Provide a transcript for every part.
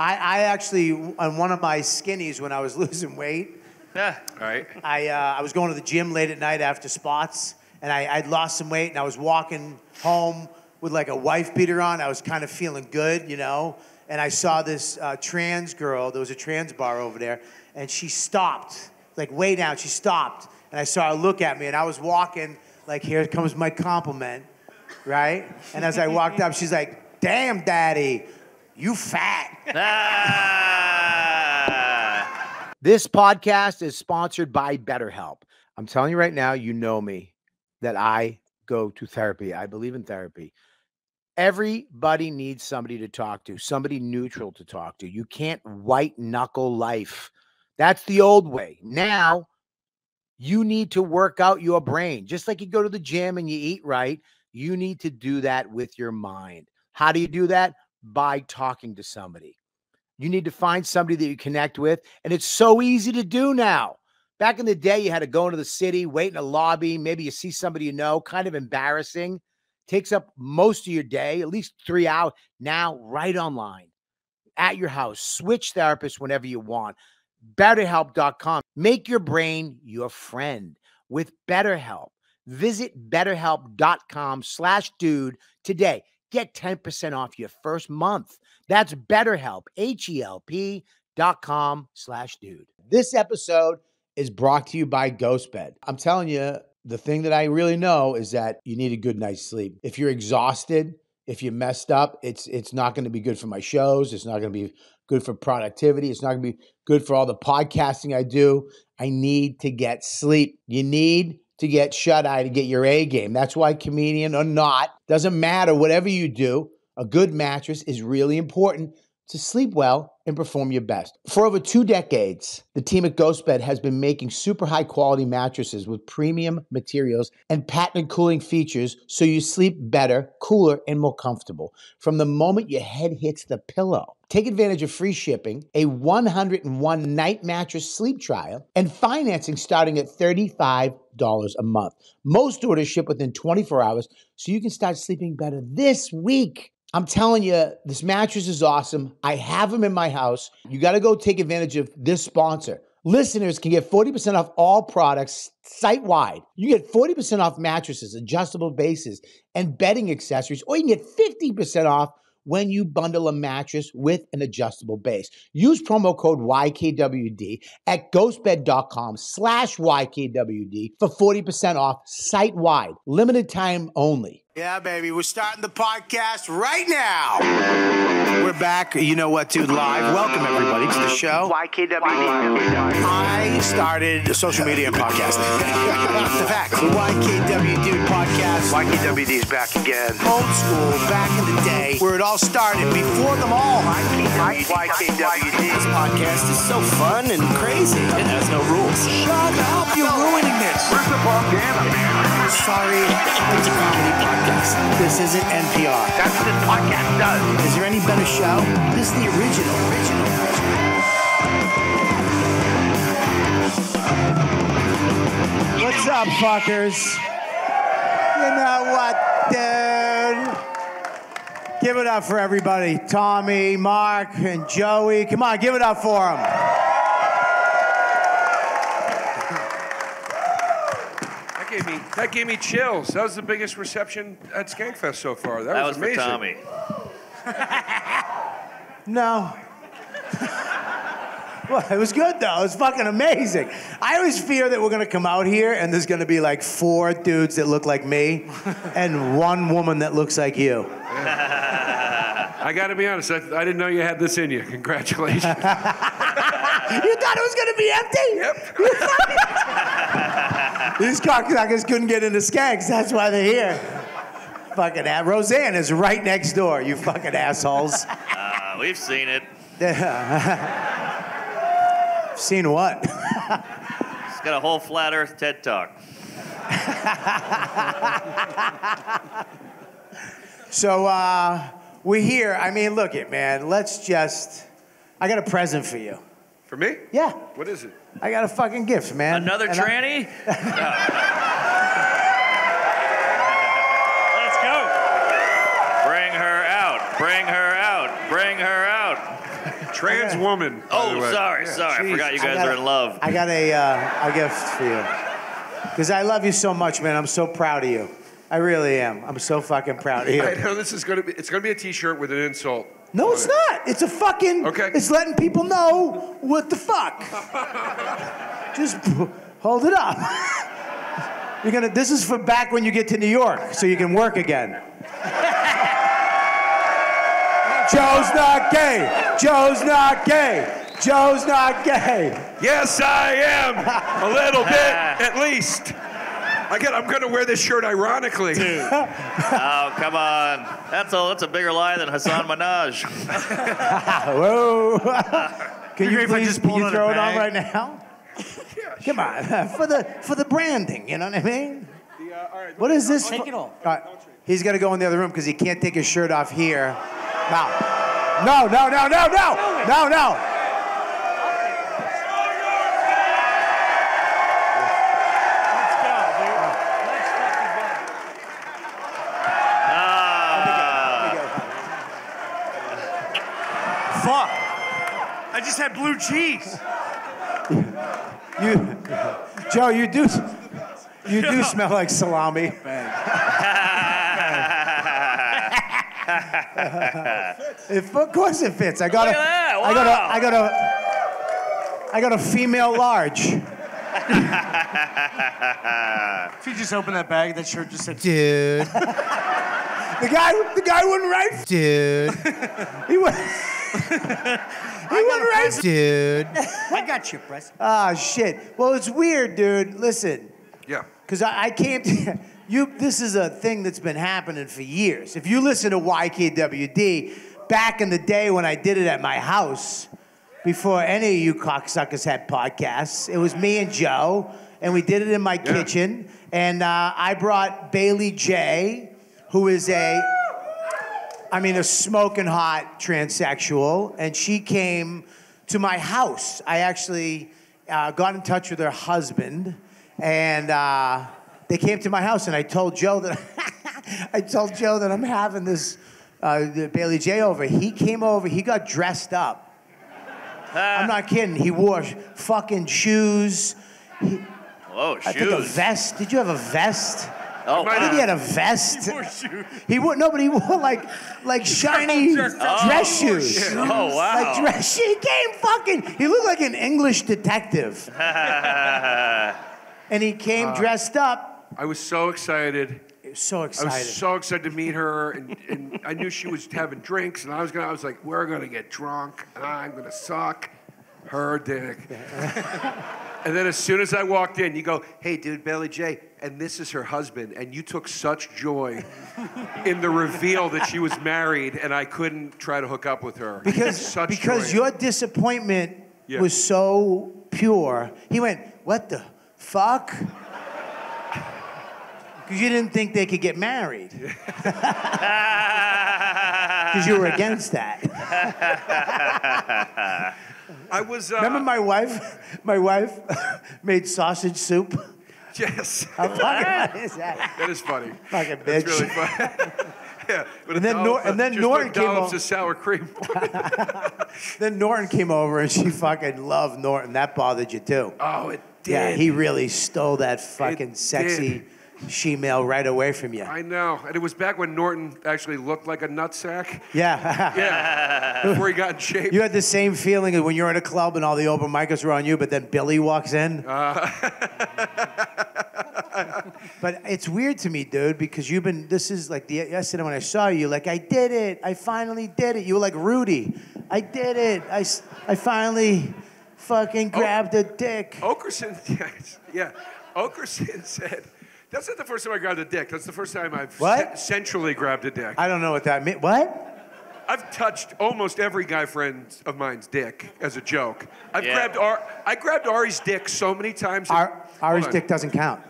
I, I actually, on one of my skinnies when I was losing weight, Yeah. Right. I, uh, I was going to the gym late at night after spots, and I, I'd lost some weight, and I was walking home with like a wife beater on. I was kind of feeling good, you know. And I saw this uh, trans girl. There was a trans bar over there, and she stopped, like way down. She stopped, and I saw her look at me, and I was walking like, "Here comes my compliment," right? And as I walked up, she's like, "Damn, daddy, you fat." This podcast is sponsored by BetterHelp. I'm telling you right now, you know me that I go to therapy. I believe in therapy. Everybody needs somebody to talk to, somebody neutral to talk to. You can't white knuckle life. That's the old way. Now, you need to work out your brain. Just like you go to the gym and you eat right, you need to do that with your mind. How do you do that? By talking to somebody. You need to find somebody that you connect with. And it's so easy to do now. Back in the day, you had to go into the city, wait in a lobby. Maybe you see somebody you know, kind of embarrassing. Takes up most of your day, at least three hours. Now, right online at your house, switch therapists whenever you want. BetterHelp.com. Make your brain your friend with BetterHelp. Visit betterhelp.com slash dude today. Get 10% off your first month. That's BetterHelp, H-E-L-P dot com slash dude. This episode is brought to you by GhostBed. I'm telling you, the thing that I really know is that you need a good night's sleep. If you're exhausted, if you messed up, it's it's not going to be good for my shows. It's not going to be good for productivity. It's not going to be good for all the podcasting I do. I need to get sleep. You need to get shut eye to get your A game. That's why comedian or not, doesn't matter whatever you do, a good mattress is really important to sleep well and perform your best. For over two decades, the team at GhostBed has been making super high quality mattresses with premium materials and patented cooling features so you sleep better, cooler, and more comfortable from the moment your head hits the pillow. Take advantage of free shipping, a 101 night mattress sleep trial, and financing starting at $35 a month. Most orders ship within 24 hours, so you can start sleeping better this week. I'm telling you, this mattress is awesome. I have them in my house. You got to go take advantage of this sponsor. Listeners can get 40% off all products site wide. You get 40% off mattresses, adjustable bases, and bedding accessories, or you can get 50% off when you bundle a mattress with an adjustable base. Use promo code YKWD at ghostbed.com slash YKWD for 40% off site wide. Limited time only. Yeah, baby. We're starting the podcast right now. We're back. You know what, dude? Live. Welcome, everybody, to the show. YKWD. I started social media and podcasting. the fact. The YKW Dude podcast. YKWD is back again. Old school, back in the day, where it all started, before them all. YKWD. This podcast is so fun and crazy. It has no rules. Shut up, you're ruining this. Where's the propaganda, man? Sorry, it's a comedy podcast. This isn't NPR. That's what this podcast does. Is there any better show? This is the original, original, original. What's up, fuckers? You know what, dude? Give it up for everybody. Tommy, Mark, and Joey. Come on, give it up for them. Gave me that gave me chills. That was the biggest reception at Skankfest so far. That, That was, was for amazing. Tommy. No. well, it was good though. It was fucking amazing. I always fear that we're gonna come out here and there's gonna be like four dudes that look like me and one woman that looks like you. I got to be honest. I, I didn't know you had this in you. Congratulations. You thought it was gonna be empty? yep. These cocksuckers couldn't get into skanks. That's why they're here. Fucking a- Roseanne is right next door. You fucking assholes. Uh, we've seen it. Seen what? It's got a whole flat Earth TED talk. So uh, we're here. I mean, look it, man. Let's just. I got a present for you. For me? Yeah, What is it? I got a fucking gift, man. Another And I- tranny? Let's go. Bring her out. Bring her out. Bring her out. Trans woman. by the Oh, way. sorry, Yeah, sorry. I forgot you guys got are in love. I got a, uh, a gift for you. Because I love you so much, man. I'm so proud of you. I really am. I'm so fucking proud of you. I know this is gonna be. It's gonna be a T-shirt with an insult. No, it's not. It's a fucking. Okay. It's letting people know what the fuck. Just hold it up. You're gonna. This is for back when you get to New York, so you can work again. Joe's not gay. Joe's not gay. Joe's not gay. Yes, I am. A little bit, at least. I get. I'm gonna wear this shirt ironically. Oh, come on. That's a that's a bigger lie than Hasan Minhaj. Whoa. Can you great if I please just can you throw it on right now? Come on, for the for the branding. You know what I mean? Uh, what is this? Take for- it off. All right. He's got to go in the other room because he can't take his shirt off here. Now. No, no, no, no, no, no, no. Fuck. I just had blue cheese. You, Joe, you do, you do smell like salami. If, of course it fits. I got Look a, at that, I got a, wow. I got a, I got a female large. If you just open that bag, that shirt just said. Dude, The guy, the guy wouldn't write. dude, He would. He wouldn't dude. I got you, Press. Ah, shit. Well, it's weird, dude. Listen, Yeah. because I, I came to you. This is a thing that's been happening for years. If you listen to YKWd, back in the day when I did it at my house, before any of you cocksuckers had podcasts, it was me and Joe, and we did it in my kitchen. And uh, I brought Bailey Jay, who is a I mean, a smoking hot transsexual, and she came to my house. I actually uh, got in touch with her husband, and uh, they came to my house, and I told Joe that I told Joe that I'm having this uh, Bailey Jay over. He came over. He got dressed up. I'm not kidding. He wore fucking shoes. Whoa, I think a shoes. vest. Did you have a vest? Oh, I think he had a vest. He wore no, but he wore like like shiny dress shoes. Oh, wow. Like dress. He came fucking. He looked like an English detective. and he came dressed up. I was so excited. He was so I was so excited to meet her, and, and I knew she was having drinks, and I was gonna. I was like, we're gonna get drunk, and I'm gonna suck her dick. and then as soon as I walked in, you go, "Hey, dude, Bailey Jay," and this is her husband, and you took such joy in the reveal that she was married, and I couldn't try to hook up with her because such because joy. your disappointment Yeah. was so pure. He went, "What the fuck?" Because you didn't think they could get married. Because you were against that. I was. Uh, Remember my wife? My wife made sausage soup. Yes, How fucking is that? that is funny. Fucking That's bitch. really funny. yeah, but And then a Nor- dollop- and then Norton put came dollops o- of sour cream. Then Norton came over and she fucking loved Norton. That bothered you too. oh, it did. Yeah, he really stole that fucking It sexy did. She-male right away from you. I know, and it was back when Norton actually looked like a nutsack. Yeah. Yeah, before he got in shape. you had the same feeling as when you're at a club and all the open micers are on you, but then Billy walks in. Uh. but it's weird to me, dude, because you've been. This is like the yesterday when I saw you. Like I did it. I finally did it. You were like Rudy. I did it. I, I finally fucking oh. grabbed a dick. Okerson, yes, yeah. Okerson said, "That's not the first time I grabbed a dick. That's the first time I've What? ce- centrally grabbed a dick. I don't know what that means. What? I've touched almost every guy friend of mine's dick as a joke. I've Yeah. grabbed Ar- I grabbed Ari's dick so many times. Our, Ari's on. dick doesn't count.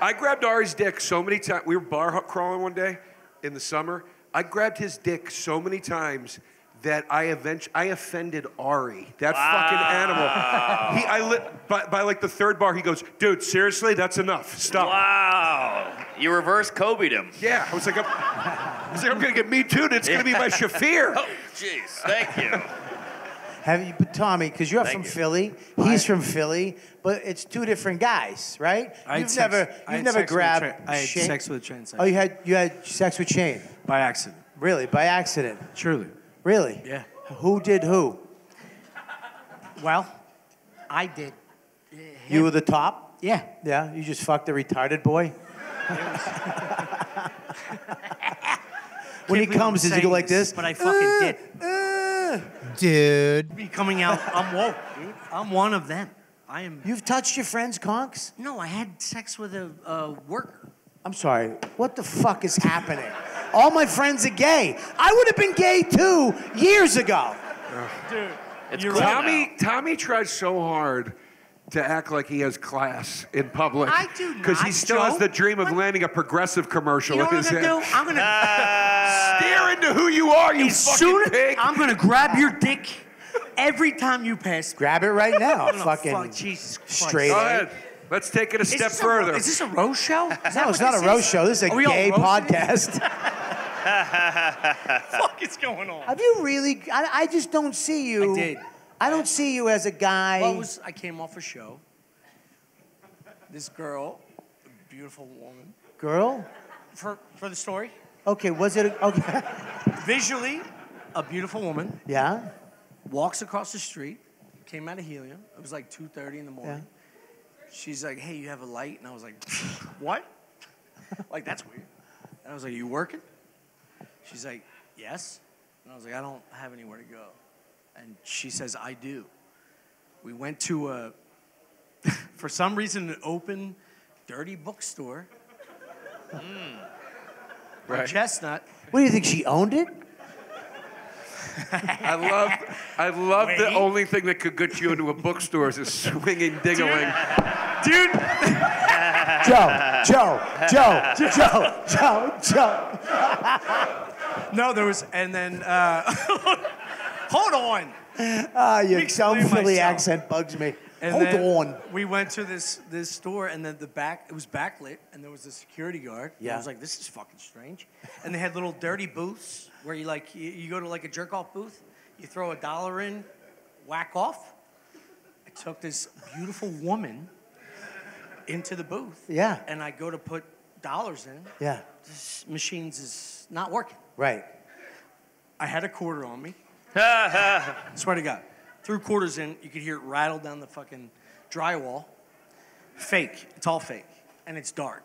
I grabbed Ari's dick so many times. We were bar crawling one day in the summer. I grabbed his dick so many times that I event- I offended Ari, that fucking animal. He, I li- by, by like the third bar, he goes, "Dude, seriously, that's enough. Stop." Wow. You reverse Kobe'd him. Yeah, I was like, I'm, I was like, I'm gonna get me too. and It's gonna be my Shaffir. Oh, jeez. Thank you. Have you, but Tommy, because you're Thank from you. Philly, he's from Philly, but it's two different guys, right? I you've sex- never, I you've had never sex with a grabbed. tra- I had Shane- sex with a transsexual. Oh, you had you had sex with Shane, By accident. really, by accident, Truly. Really? Yeah. Who did who? Well, I did. You were the top. Yeah. Yeah, you just fucked a retarded boy. when he Can't believe comes, I'm does he go saying like this? But I fucking did. Uh, Dude. Be coming out. I'm woke, dude. I'm one of them. I am. You've touched your friend's conks? No, I had sex with a, a worker. I'm sorry. What the fuck is happening? All my friends are gay. I would have been gay too years ago. Dude. It's You're cool right. Tommy, Tommy tries so hard to act like he has class in public. I do not. Because he not, still has the dream of What? landing a progressive commercial You know in what I'm his gonna head. do? I'm gonna. Stare into who you are, you as fucking soon pig. I'm gonna grab your dick every time you pass. Grab it right now. Fucking fuck- Jesus Christ. straight Go ahead. Let's take it a Is step this further. A, is this a roast show? Is No, it's not a this roast is? show. This is a Are we all gay roasting? podcast. fuck is going on? Have you really? I, I just don't see you. I did. I don't see you as a guy. Well, was, I came off a show. This girl, a beautiful woman. Girl? For for the story, Okay, was it? A, okay. visually, a beautiful woman yeah? walks across the street. Came out of Helium. It was like 2:30 in the morning. She's like, "Hey, you have a light?" And I was like, "What?" like that's weird. And I was like, "You working?" She's like, "Yes." And I was like, "I don't have anywhere to go." And she says, "I do." We went to a, for some reason, an open, dirty bookstore. Hmm. on Right. Chestnut. What do you think? She owned it? I love, I love the only thing that could get you into a bookstore is a swinging dingling. Dude, Joe, Joe, Joe, Joe, Joe, Joe. no, there was, and then, uh, hold on. Ah, your explain dumb Philly myself. accent bugs me. And Hold then on. We went to this this store, and then the back it was backlit, and there was a security guard. And I was like, this is fucking strange. And they had little dirty booths where you like you, you go to like a jerk off booth, you throw a dollar in, whack off. I took this beautiful woman into the booth. Yeah. And I go to put dollars in. Yeah, This machine's is not working. right. I had a quarter on me. Swear to God. Threw quarters in, you could hear it rattle down the fucking drywall. Fake. It's all fake. And it's dark.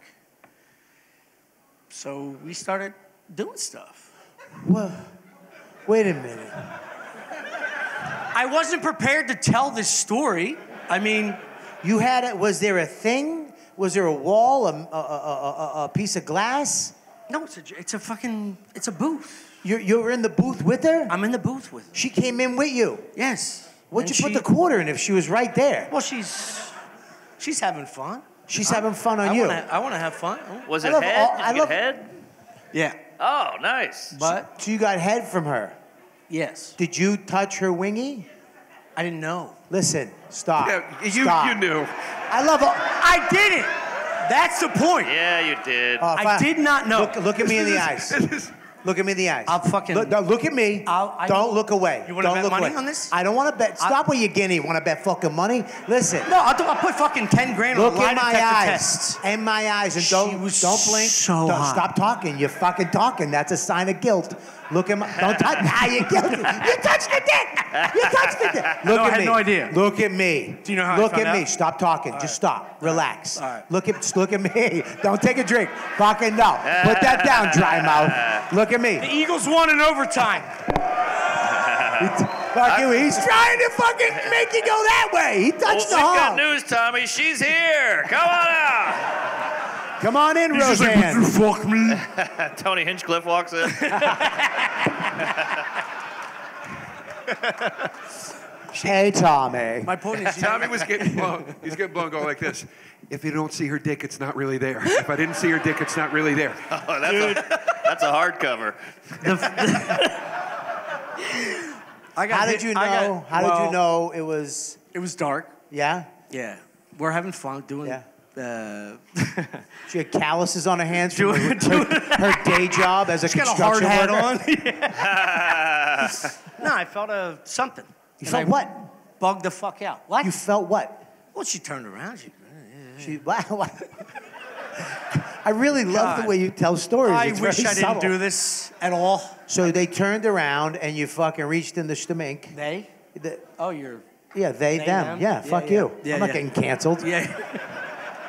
So we started doing stuff. Well, wait a minute. I wasn't prepared to tell this story. I mean, You had it. Was there a thing? Was there a wall? A, a, a, a, a piece of glass? no, it's a, it's a fucking, it's a booth. You you were in the booth with her. I'm in the booth with her. She came in with you. Yes. What'd And you put the quarter in if she was right there? Well, she's, she's having fun. She's having fun on I you. Wanna, I want to have fun. Was I it head? all- Did I you get love- head? Yeah. Oh, nice. But, So you got head from her. yes. Did you touch her wingy? I didn't know. Listen, stop. Yeah, you, Stop. you knew. I love. All, I didn't. That's the point. Yeah, you did. Oh, if I did not know. Look, look at me in the eyes. Look at me in the eyes. I'll fucking- Look, no, look at me. I'll- I don't look away. You wanna Don't bet look money away. on this? I don't want to bet. Stop with your guinea. Want to bet fucking money? Listen. No, I'll, do, I'll put fucking 10 grand Look on lie in my eyes. test. In my eyes, and don't don't blink. so don't hot. stop talking. You're fucking talking. That's a sign of guilt. Look at my. Don't touch. Ah, you're guilty. You touched the dick. You touched the dick. Look No, I at had me. no idea. Look at me. Do you know how I Look found at me. out? Stop talking. Just stop. Relax. All right. Look at. just Look at me. Don't take a drink. Fucking no. Put that down, dry mouth. Look at me. The Eagles won in overtime. Fuck you. He's trying to fucking make you go that way. He Well, touched we've the got news, Tommy. She's here. Come on out. Come on in, Roseanne. fuck me? Tony Hinchcliffe walks in. hey, Tommy. My point is, Tommy was getting blown. He's getting blown going like this. If you don't see her dick, it's not really there. If I didn't see her dick, it's not really there. Oh, that's, a, that's a hardcover. I got How did you I got- know? How did you know it was? It was dark. Yeah. Yeah, we're having fun doing. Yeah. Uh, She had calluses on her hands from her, her, her day job as a She's got a hard construction hat worker. on. no, I felt a something. You felt I what? Bugged the fuck out. What? You felt what? well, she turned around. She, She, wow, wow. I really love the way you tell stories. I It's wish very I didn't do this at all. So they turned around and you fucking reached in the stomach. They? The- Oh, you're. yeah, they, They, them. them? Yeah, Yeah, fuck yeah. you. Yeah, I'm not yeah. getting canceled. Yeah.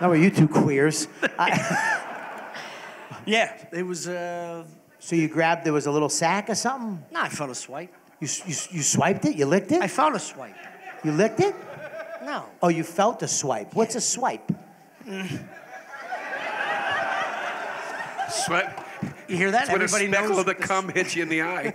Not with you two queers. I- yeah. It was. Uh, so you grabbed, there was a little sack or something? no, I felt a swipe. You, you, you swiped it? You licked it? I felt a swipe. you licked it? No. Oh, you felt a swipe. What's a swipe? Sweat. You hear that? When a speckle knows. of the cum hits you in the eye.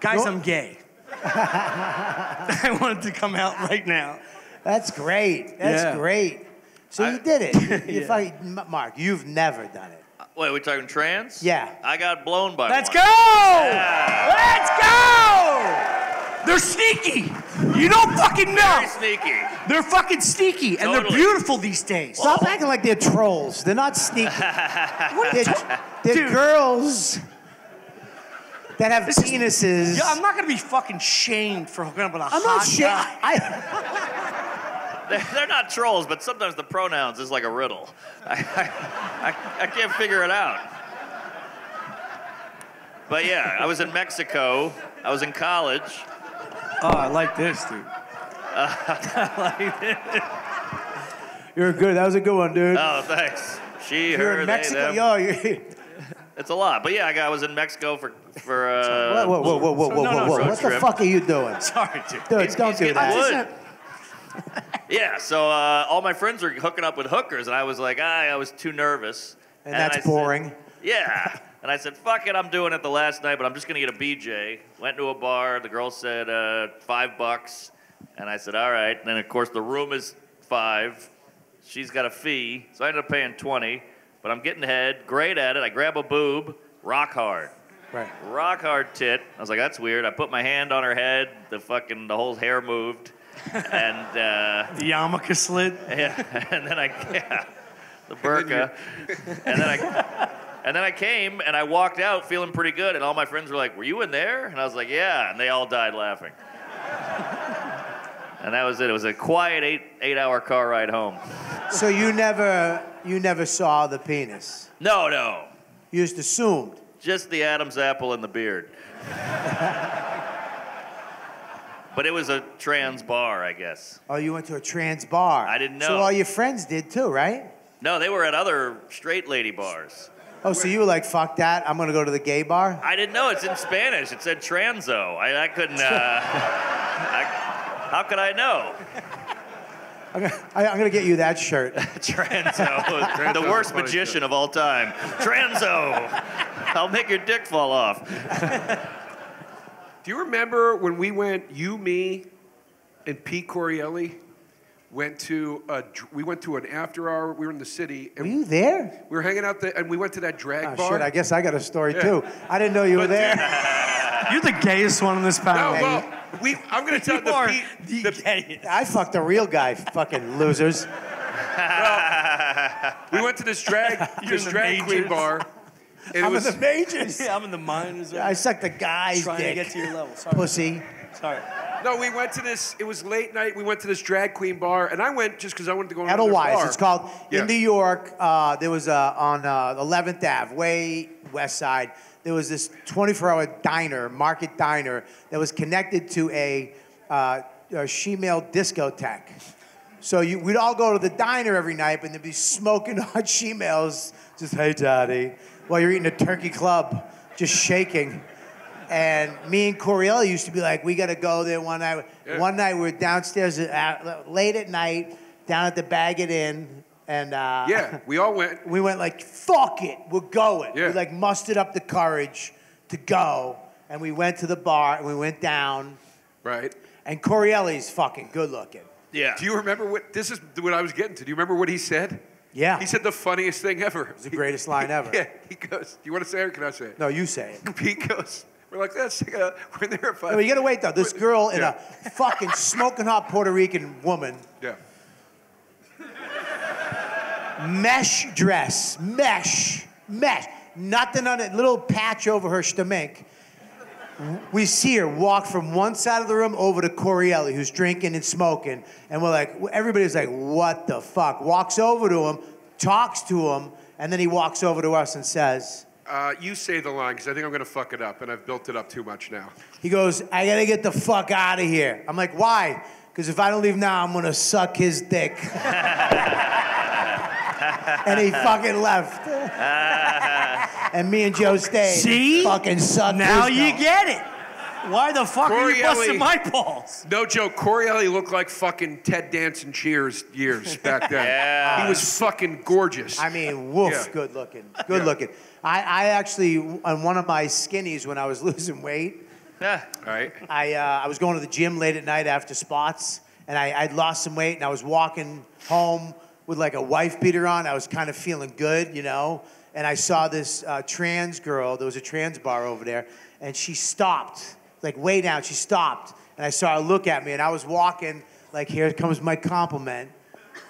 Guys, I'm gay. I wanted to come out right now. That's great. That's Yeah. great. So I- you did it. You Yeah. fucking- Mark, you've never done it. Uh, wait, are we talking trans? Yeah. I got blown by Let's one. go! Let's go! They're sneaky. You don't fucking know. Very sneaky. They're fucking sneaky, and they're beautiful these days. Stop acting like they're trolls. They're not sneaky. they're they're Dude. girls that have This is- penises. Yeah, I'm not gonna be fucking shamed for hooking up with a I'm hot not sure. guy. I, They're, they're not trolls, but sometimes the pronouns is like a riddle. I, I, I, I can't figure it out. But yeah, I was in Mexico. I was in college. Oh, I like this, dude. Uh, I like this. You're good. That was a good one, dude. Oh, thanks. She, you're her, in they, Mexico. them. Yo, you're. It's a lot. But yeah, I, got, I was in Mexico for for. Uh, Whoa, whoa, whoa, whoa, whoa, whoa, no, no, whoa, whoa! road What the trip. fuck are you doing, Sorry, dude. dude? He's- don't he's do getting that. wood. Yeah, so uh, all my friends were hooking up with hookers, and I was like, ah, I was too nervous. And I that's said- boring. Yeah. And I said, fuck it, I'm doing it the last night, but I'm just going to get a BJ. Went to a bar. The girl said, uh, five bucks. And I said, all right. And then, of course, the room is five. She's got a fee. So I ended up paying 20. But I'm getting head. Great at it. I grab a boob. Rock hard. Right. Rock hard tit. I was like, that's weird. I put my hand on her head. The fucking, the whole hair moved. And, uh, The yarmulke slid. yeah, and then I, yeah, the burqa, and then I, and then I came and I walked out feeling pretty good, and all my friends were like, "Were you in there?" And I was like, "Yeah," and they all died laughing. And that was it. It was a quiet eight eight hour car ride home. So you never, you never saw the penis. No, no, You just assumed. just the Adam's apple and the beard. But it was a trans bar, I guess. Oh, you went to a trans bar. I didn't know. So know. all your friends did too, right? No, they were at other straight lady bars. Oh, so you were like, fuck that. I'm gonna go to the gay bar. I didn't know it's in Spanish. It said transo. I, I couldn't. Uh, I, how could I know? I'm gonna, I, I'm gonna get you that shirt. Transo, the worst a funny magician of all time. Transo, I'll make your dick fall off. Do you remember when we went, you, me, and Pete Correale went to a, we went to an after hour. We were in the city Were you there? we were hanging out there, and we went to that drag Oh bar. shit! I guess I got a story Yeah. too. I didn't know you were But there. You're the gayest one in this no, well, we. I'm gonna tell You the are Pete. the the- gayest. I fucked a real guy. Fucking losers. we went to this drag, this in the drag queen bar. And it I'm was in the majors. Yeah, I'm in the minors. I sucked the guy's trying dick. to get to your level. Sorry. Pussy. Sorry. no. We went to this. It was late night. We went to this drag queen bar, and I went just because I wanted to go. to another Edelweiss. bar. It's called Yeah. in New York. Uh, there was uh, on uh, 11th Ave, way west side. There was this 24-hour diner, market diner, that was connected to a, uh, a she-male discotheque. So you, we'd all go to the diner every night, and there'd be smoking hot she-males, just hey daddy, while you're eating a turkey club, just shaking. And me and Correale used to be like, we got to go there one night. Yeah. One night we were downstairs at, late at night, down at the Baggot Inn, and uh, Yeah, we all went. we went like, fuck it, we're going. Yeah. We like mustered up the courage to go, and we went to the bar and we went down. Right. And Correale's fucking good looking. Yeah. Do you remember what? This is what I was getting to. Do you remember what he said? Yeah, He said the funniest thing ever. it's the greatest line ever. Yeah. He goes. Do you want to say it? Or can I say it? No, you say it. Pete goes, We're like, take a. We're there five. Oh, you gotta wait though. This girl in Yeah. a fucking smoking hot Puerto Rican woman, Yeah. mesh dress, mesh, mesh, nothing on it, little patch over her stomach. We see her walk from one side of the room over to Correale, who's drinking and smoking, and we're like, everybody's like, what the fuck? Walks over to him, talks to him, and then he walks over to us and says, Uh, you say the line because I think I'm gonna fuck it up, and I've built it up too much now. He goes, I gotta get the fuck out of here. I'm like, why? Because if I don't leave now, I'm gonna suck his dick. and he fucking left. and me and Joe stayed. See? Fucking sucked Now his you nut. get it. Why the fuck are you Correale- busting my balls? No joke. Correale looked like fucking Ted Danson Cheers years back then. Yeah. He was fucking gorgeous. I mean, woof, Yeah. good looking. Good Yeah. looking. I, I actually, on one of my skinnies when I was losing weight, Yeah. All right. I, uh, I was going to the gym late at night after spots, and I, I'd lost some weight, and I was walking home with like a wife beater on. I was kind of feeling good, you know. And I saw this uh, trans girl. There was a trans bar over there, and she stopped, like way down. She stopped, and I saw her look at me, and I was walking like, "Here comes my compliment,"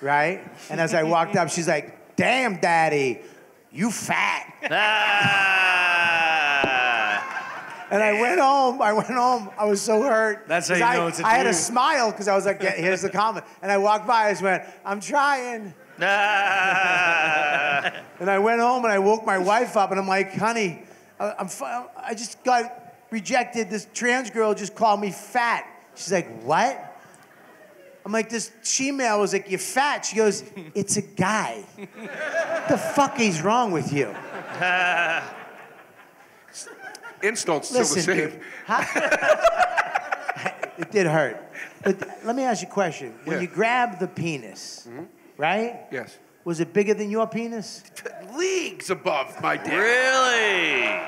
right? And as I walked up, she's like, "Damn, daddy, you fat." Ah. And I went home. I went home. I was so hurt. That's how you I, know it's a I had a smile because I was like, yeah, "Here's the comment." And I walked by. I just went, "I'm trying." Ah. And I went home and I woke my wife up and I'm like, "Honey, I- I'm. I just got rejected. This trans girl just called me fat." She's like, "What?" I'm like, "This she-male was like, you're fat." She goes, "It's a guy." what the fuck is wrong with you? Insults still the same. it did hurt. But let me ask you a question. When Yeah. you grab the penis, right? Yes. Was it bigger than your penis? Leagues above my dick. really?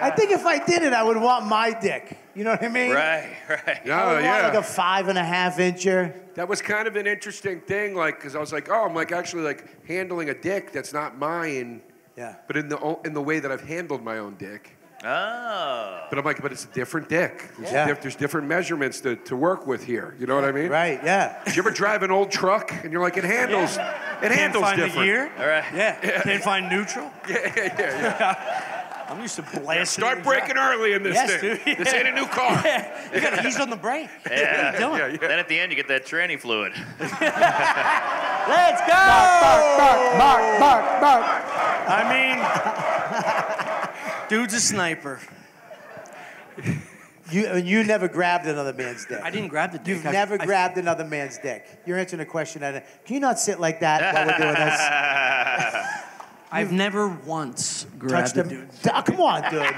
I think if I did it, I would want my dick. You know what I mean? Right, right. I Yeah, want like a five and a half incher. That was kind of an interesting thing, like, because I was like, oh, I'm like actually like handling a dick that's not mine, Yeah. but in the in the way that I've handled my own dick. Oh. But I'm like, but it's a different dick. There's, Yeah. diff- there's different measurements to, to work with here. You know what I mean? Right. Yeah. Did you ever drive an old truck and you're like, it handles, it Can't handles find different. the gear. All right. Yeah. Can't find neutral. Yeah, yeah, yeah, yeah. I'm used to blasting. Start and breaking early in this Yes, thing. dude. This ain't a new car. You gotta ease on the brake. Yeah. What are you doing? Yeah, yeah. Then at the end, you get that tranny fluid. Let's go. Mark, Mark, Mark. I mean, dude's a sniper. You and you never grabbed another man's dick. I didn't grab the dick. You've I- never I- grabbed another man's dick. You're answering a question. I Can you not sit like that while we're doing this? I've never once grabbed Touched a him. dude. D- Come on, dude.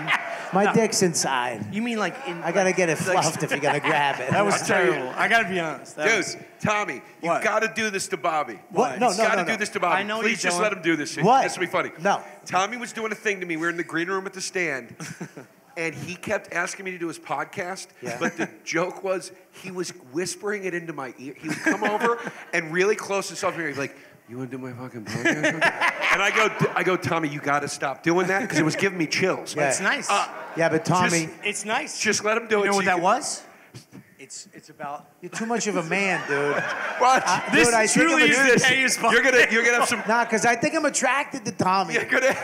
My dick's inside. You mean like in? I gotta get it like- fluffed if you're gonna grab it. That was I'll tell you. terrible. I gotta be honest. That Dude, was- Tommy, you What? got to do this to Bobby. What? No, you no, got to no, do this to Bobby. I know what Please just doing. let him do this. What? This will be funny. No. Tommy was doing a thing to me. We were in the green room at the stand, and he kept asking me to do his podcast. Yeah. But the joke was he was whispering it into my ear. He would come over and really close to something. He'd be like, "You want to do my fucking podcast?" and I go, I go, Tommy, you got to stop doing that because it was giving me chills. Yeah. It's nice. Uh, yeah, but Tommy, it's nice. Just let him do it. you it. know so what you that can- was? It's it's about. you're too much of a man, dude. What? This Dude, I think truly I'm is a- the this. gayest You're gonna, you're gonna have some. Nah, because I think I'm attracted to Tommy. You're gonna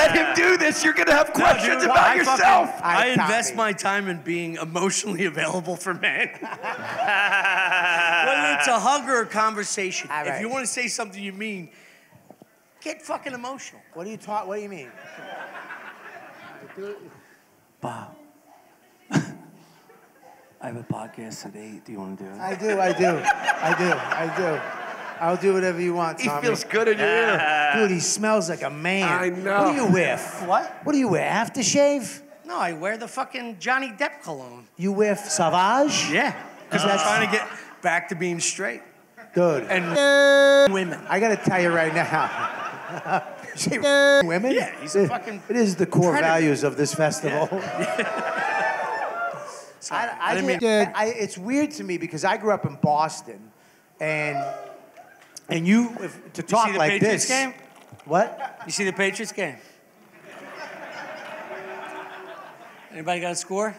let him do this. You're gonna have questions dude, about I fucking- yourself. I- I, invest Tommy. my time in being emotionally available for men. Whether it's a hug or a conversation. All If you want to say something you mean, get fucking emotional. What do you talk? What do you mean? Bob, I have a podcast at 8. Do you want to do it? I do, I do, I do, I do. I'll do whatever you want, He feels good in your ear. Ah. Dude, he smells like a man. I know. What do you whiff? What? What do you wear? Aftershave? No, I wear the fucking Johnny Depp cologne. You whiff Savage? Yeah. Because That's- I'm trying to get back to being straight. Dude. And women. I gotta tell you right now. Women? Yeah, he's a fucking It is the core predator. values of this festival. Sorry, I, I, didn't just- mean- I, it's weird to me because I grew up in Boston, and and you if, to talk You see the like Patriots this. Game? What? You see the Patriots game? Anybody got a score?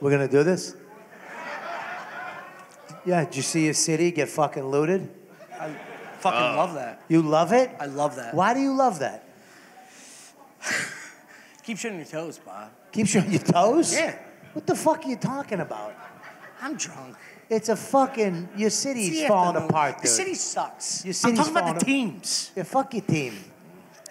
We're gonna do this? Yeah, did you see your city get fucking looted? I fucking Uh. love that. You love it? I love that. Why do you love that? Keep showing your toes, Bob. Keep showing your toes? Yeah. What the fuck are you talking about? I'm drunk. It's a fucking your city's It's the falling afternoon. apart, dude. The city sucks. Your I'm talking about the teams. Yeah, fuck your team.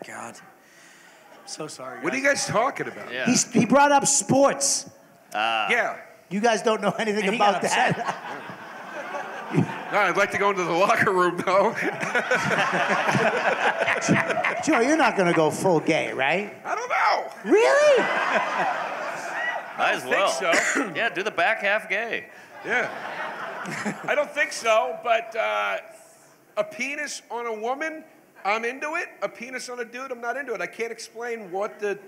God. I'm So sorry. What are you guys talking about? Yeah. He's, he brought up sports. Yeah. You guys don't know anything And he got about that. No, I'd like to go into the locker room though. Joe, you're not gonna go full gay, right? I don't know. Really? Might as think well. so. yeah, do the back half gay. Yeah. I don't think so, but uh, a penis on a woman, I'm into it. A penis on a dude, I'm not into it. I can't explain what the.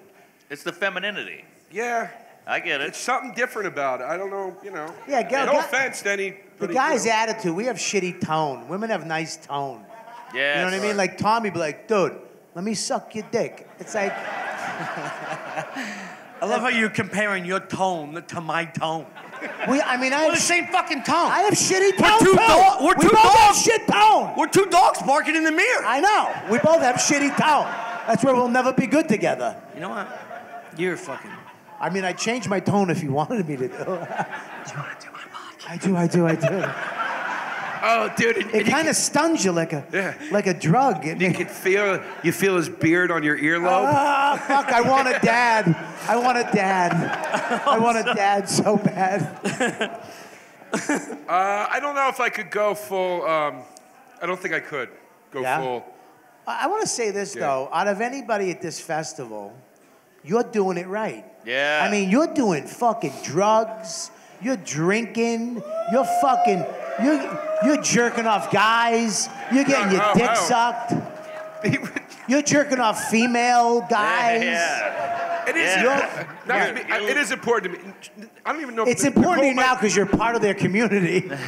It's the femininity. Yeah. I get it. It's something different about it. I don't know, you know. Yeah, go- no go- offense to any. The guy's attitude, we have shitty tone. Women have nice tone. Yeah. You know what I mean? Like Tommy be like, dude, let me suck your dick. It's like, I love how you're comparing your tone to my tone. we, I mean, I We're have, the same fucking tone. I have shitty tone two too. dog- we're we two both have dogs. shit tone. We're two dogs barking in the mirror. I know. We both have shitty tone. That's where we'll never be good together. you know what? You're fucking. I mean, I changed my tone if you wanted me to do. I do, I do, I do. Oh, dude, and, It kind of stuns you like a Yeah. like a drug. It- you can feel you feel his beard on your earlobe. Ah, fuck! I want a dad. I want a dad. I want a dad so bad. Uh, I don't know if I could go full. Um, I don't think I could go Yeah? full. I, I want to say this Yeah. though. Out of anybody at this festival, you're doing it right. Yeah. I mean, you're doing fucking drugs. You're drinking. You're fucking. You're you're jerking off guys. You're getting your dick sucked. You're jerking off female guys. Yeah. It is. Yeah. Not, yeah. I, it is important to me. I don't even know. It's Nic- important to you now because you're part of their community.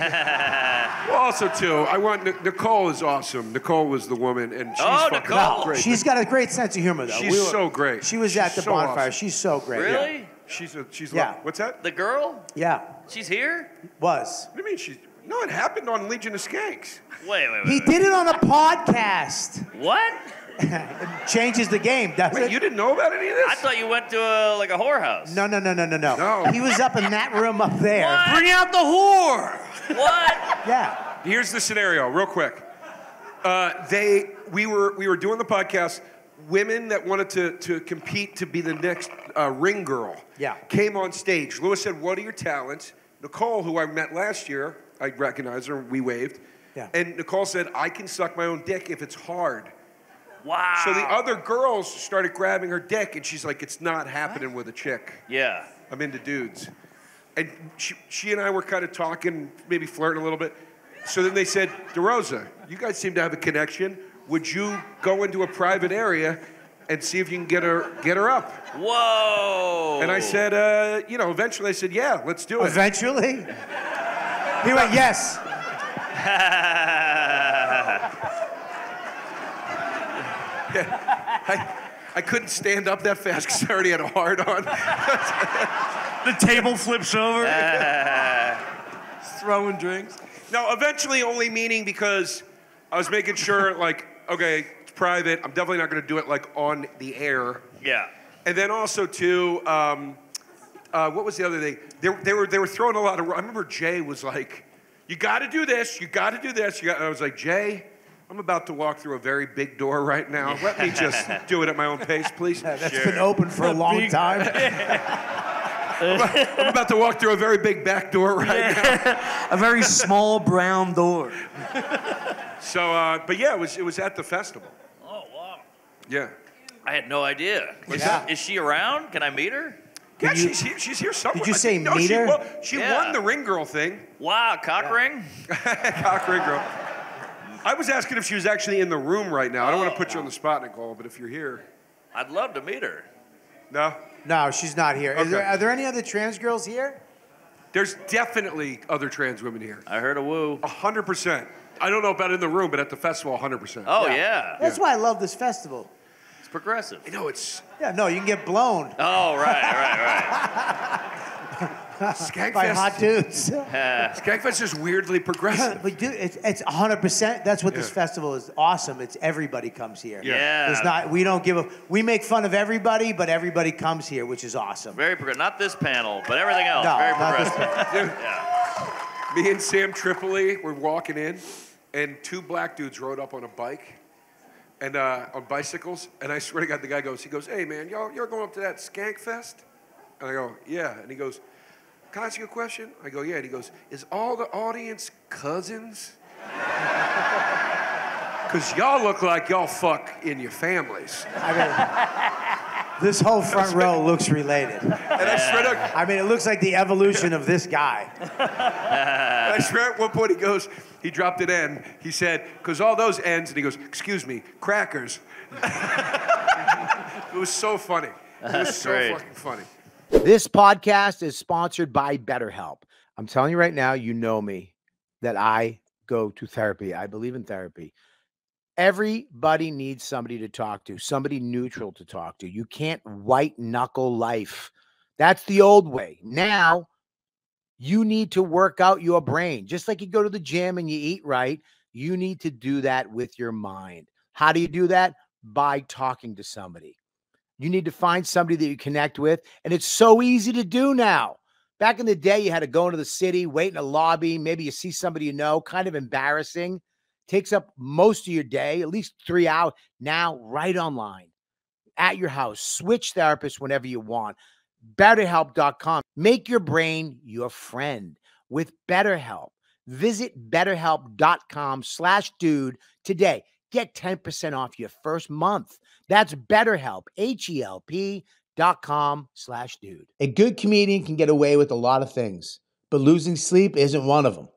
Well, also too, I want Nicole is awesome. Nicole was the woman, and she's Oh, fucking Nicole. great. She's got a great sense of humor, though. She's so great. She was She's at the so bonfire. awesome. She's so great. Really? She's a, she's Yeah. lovely. What's that? The girl? Yeah, She's here? was. What do you mean she's? No, it happened on Legion of Skanks. Wait, wait, wait. He wait. did it on a podcast. What? it changes the game, doesn't Wait, it? you didn't know about any of this? I thought you went to a, like a whorehouse. No, no, no, no, no, no. No. He was up in that room up there. What? Bring out the whore. What? Yeah. Here's the scenario, real quick. Uh, they, we were, we were doing the podcast. Women that wanted to, to compete to be the next uh, ring girl Yeah. came on stage. Lewis said, "What are your talents?" Nicole, who I met last year, I recognized her. We waved. Yeah. And Nicole said, "I can suck my own dick if it's hard." Wow. So the other girls started grabbing her dick, and she's like, "It's not happening with a chick. Yeah. I'm into dudes." And she, she and I were kind of talking, maybe flirting a little bit. So then they said, DeRosa, you guys seem to have a connection. Would you go into a private area and see if you can get her get her up? Whoa. And I said, uh, you know, eventually I said, yeah, let's do it. Eventually, he went, yes. I, I couldn't stand up that fast because I already had a hard on. The table flips over. Throwing drinks. No, eventually only meaning because I was making sure, like, okay, it's private. I'm definitely not going to do it like on the air. Yeah. And then also too, um, uh, what was the other thing? They, they were they were throwing a lot of. I remember Jay was like, "You got to do this. You got to do this." You got, and I was like, "Jay, I'm about to walk through a very big door right now. Let me just do it at my own pace, please." That's been open for a long time. I'm about to walk through a very big back door right now. A very small brown door. So, uh, but yeah, it was it was at the festival. Oh, wow. Yeah. I had no idea. Is, Yeah. is she around? Can I meet her? Yeah, you- she's here. She's here somewhere. Did you say no, meet she her? won, she Yeah. won the ring girl thing. Wow, cock ring? Cock ring girl. I was asking if she was actually in the room right now. I don't want to put you on the spot, Nicole, but if you're here, I'd love to meet her. no. No, she's not here. Is there, are there any other trans girls here? There's definitely other trans women here. I heard a woo. A hundred percent. I don't know about in the room, but at the festival, a hundred percent. Oh, Yeah. yeah. That's why I love this festival. It's progressive. You know, it's Yeah, no, you can get blown Oh, right, right, right, by hot dudes. right. Skankfest is weirdly progressive. but dude, it's it's hundred percent. That's what this festival is awesome. It's everybody comes here. Yeah. There's not. We don't give a. We make fun of everybody, but everybody comes here, which is awesome. very progressive. Not this panel, but everything else. No, very not this progressive. Dude, Yeah. me and Sam Tripoli were walking in, and two black dudes rode up on a bike, and uh, on bicycles. And I swear to God, the guy goes, he goes, "Hey man, y'all, you're going up to that Skank Fest?" And I go, "Yeah." And he goes, "Can I ask you a question?" I go, "Yeah." And he goes, "Is all the audience cousins?" Because y'all look like y'all fuck in your families. I mean, this whole front row looks related. And I swear to I mean, it looks like the evolution of this guy. I swear at one point he goes, he dropped an N. He said, because all those ends, and he goes, excuse me, crackers. it was so funny. It was That's so great. fucking funny. This podcast is sponsored by BetterHelp. I'm telling you right now, you know me, that I go to therapy. I believe in therapy. Everybody needs somebody to talk to, somebody neutral to talk to. You can't white knuckle life. That's the old way. Now, you need to work out your brain. Just like you go to the gym and you eat right, you need to do that with your mind. How do you do that? By talking to somebody. You need to find somebody that you connect with. And it's so easy to do now. Back in the day, you had to go into the city, wait in a lobby. Maybe you see somebody you know, kind of embarrassing. Takes up most of your day, at least three hours. Now, right online at your house, switch therapists whenever you want. BetterHelp.com. Make your brain your friend with BetterHelp. Visit betterhelp.com slash dude today. Get 10% off your first month. That's BetterHelp, H-E-L-P dot com slash dude. A good comedian can get away with a lot of things, but losing sleep isn't one of them.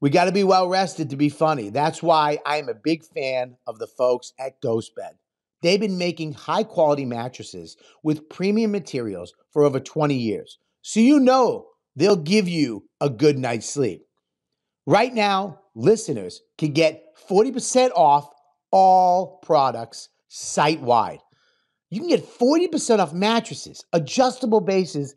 We got to be well rested to be funny. That's why I am a big fan of the folks at GhostBed. They've been making high quality mattresses with premium materials for over 20 years. So you know they'll give you a good night's sleep. Right now, listeners can get 40% off all products site wide. You can get 40% off mattresses, adjustable bases,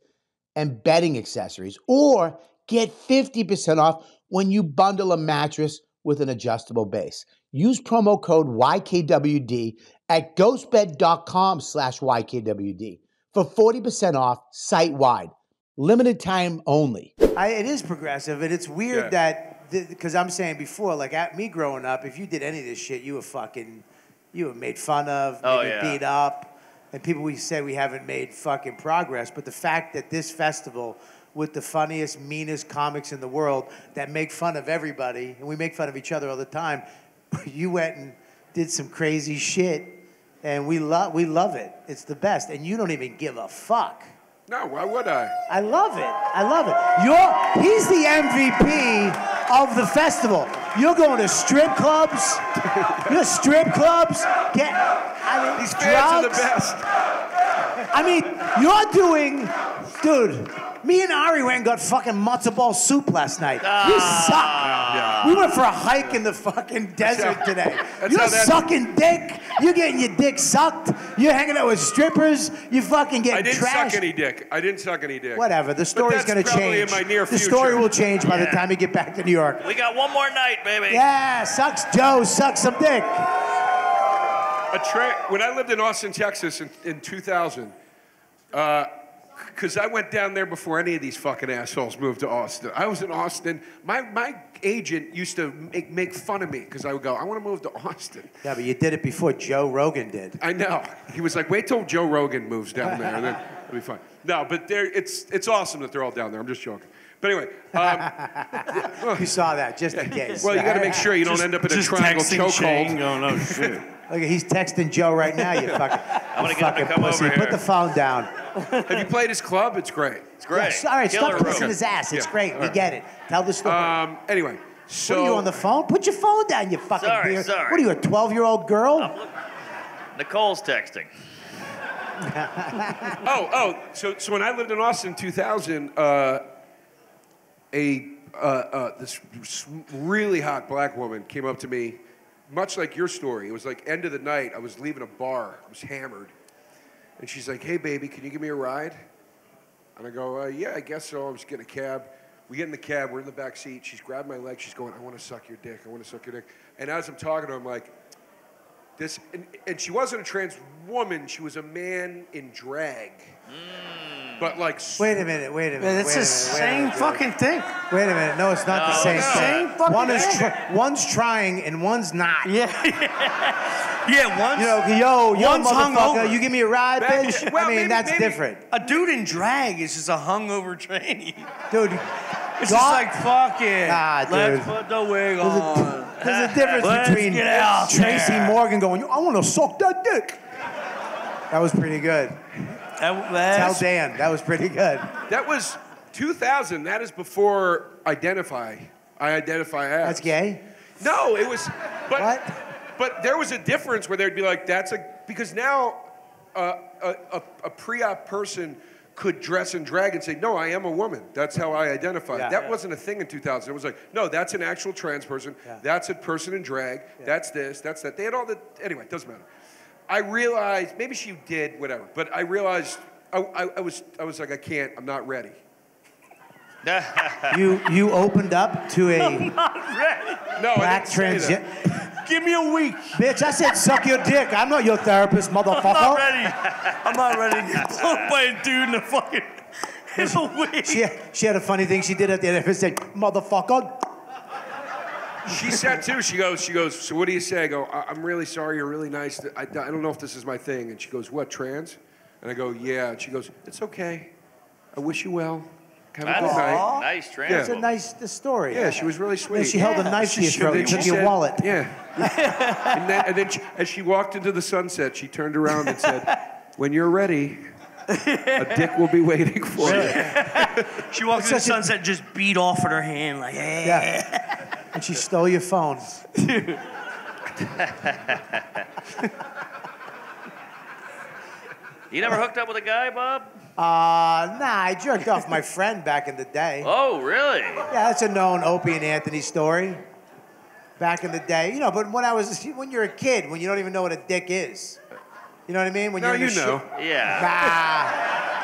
and bedding accessories, or get 50% off when you bundle a mattress with an adjustable base. Use promo code YKWD at ghostbed.com slash YKWD for 40% off site wide. Limited time only. I, it is progressive, and it's weird Yeah. that because I'm saying before, like at me growing up, if you did any of this shit, you were fucking, you were made fun of, Oh, yeah. beat up, and people we say we haven't made fucking progress. But the fact that this festival with the funniest, meanest comics in the world that make fun of everybody, and we make fun of each other all the time, you went and did some crazy shit, and we love we love it. It's the best, and you don't even give a fuck. No, why would I? I love it. I love it. You're he's the MVP of the festival. You're going to strip clubs. You're strip clubs. Get I mean, These fans are the best. I mean, you're doing, dude. Me and Ari went and got fucking matzo ball soup last night. Ah. you suck. We went for a hike in the fucking desert how- today. that's You're how that- sucking dick. You're getting your dick sucked. You're hanging out with strippers. You fucking get I getting didn't trashed. suck any dick. I didn't suck any dick. Whatever. The story's that's going to probably change. in my near the future. story will change by the time you get back to New York. We got one more night, baby. Yeah, sucks Joe, suck some dick. a tra- when I lived in Austin, Texas in, in 2000, uh, because I went down there before any of these fucking assholes moved to Austin. I was in Austin. My, my agent used to make, make fun of me because I would go, I want to move to Austin. Yeah, but you did it before Joe Rogan did. I know. He was like, wait till Joe Rogan moves down there, and then it'll be fine. No, but they're, it's, it's awesome that they're all down there. I'm just joking. But anyway, um, You saw that, just in case. well, you got to make sure you don't end up in a triangle chokehold. going, oh shit. Look, he's texting Joe right now. You fucking, I'm gonna you get him fucking to come pussy. over Put the phone down. Have you played his club? It's great. It's great. All right, Killer stop room. kissing his ass. It's Yeah. great. All We right. get it. Tell the story. Um, anyway, so what are you on the phone? Put your phone down, you fucking Sorry, beard. sorry. What are you, a 12-year-old girl? Nicole's texting. Oh, oh, so, so when I lived in Austin in 2000, uh, a, uh, uh, this really hot black woman came up to me much like your story. It was like end of the night. I was leaving a bar. I was hammered, and she's like, "Hey, baby, can you give me a ride?" And I go, uh, "Yeah, I guess so." I'm just getting a cab. We get in the cab. We're in the back seat. She's grabbed my leg. She's going, "I want to suck your dick. I want to suck your dick." And as I'm talking to her, I'm like, "This," and, and she wasn't a trans woman. She was a man in drag. But like, Wait a minute, wait a minute. Man, it's the minute, wait a same minute, dude. fucking thing. Wait a minute. No, it's not the No, same it's thing. Same fucking One is thing. tr- one's trying and one's not. Yeah. yeah, once. You know, yo, yo, One's motherfucker, hungover. you give me a ride, Back- bitch. well, I mean, maybe- that's maybe- different, a dude in drag is just a hungover trainee. dude. It's God- just like, fuck it. Nah, Let's put the wig There's on. a, there's a difference Let's between get out Tracy there. Morgan going, I want to suck that dick. That was pretty good. That, Tell Dan, that was pretty good. that was 2000. That is before identify. I identify as. That's gay. No, it was. But, What? But there was a difference where they'd be like, "That's a," because now uh, a, a, a pre-op person could dress in drag and say, "No, I am a woman. That's how I identify." Yeah. that Yeah. wasn't a thing in 2000. It was like, "No, that's an actual trans person. That's a person in drag. That's this. That's that." They had all the. Anyway, it doesn't matter. I realized maybe she did whatever, but I realized I, I, I was I was like, I can't. I'm not ready. You you opened up to a No, black I didn't say give me a week. Bitch, I said suck your dick. I'm not your therapist, motherfucker. I'm not ready. I'm not ready to get blown by a dude in a fucking in a wig. She, she had a funny thing she did at the end of it. Said, motherfucker. She said too. She goes. She goes. So what do you say? I go. "I- I'm really sorry. You're really nice. I, I don't know if this is my thing. And she goes, What trans? And I go, Yeah. And she goes, It's okay. I wish you well. Have a good That's night. nice trans. Yeah. It's a nice the story. Yeah, she was really sweet. And she held a knife to your She- throat and took your said- wallet. Yeah. and then, and then she, as she walked into the sunset, she turned around and said, "When you're ready, a dick will be waiting for you." She walked It's in the such a- sunset, just beat off with her hand, like, hey. Yeah. And she stole your phone. You never hooked up with a guy, Bob? Uh, nah, I jerked off my friend back in the day. Oh, really? Yeah, that's a known Opie and Anthony story. Back in the day, you know. But when I was, when you're a kid, when you don't even know what a dick is, you know what I mean? When No, you're in you know. shit- Yeah.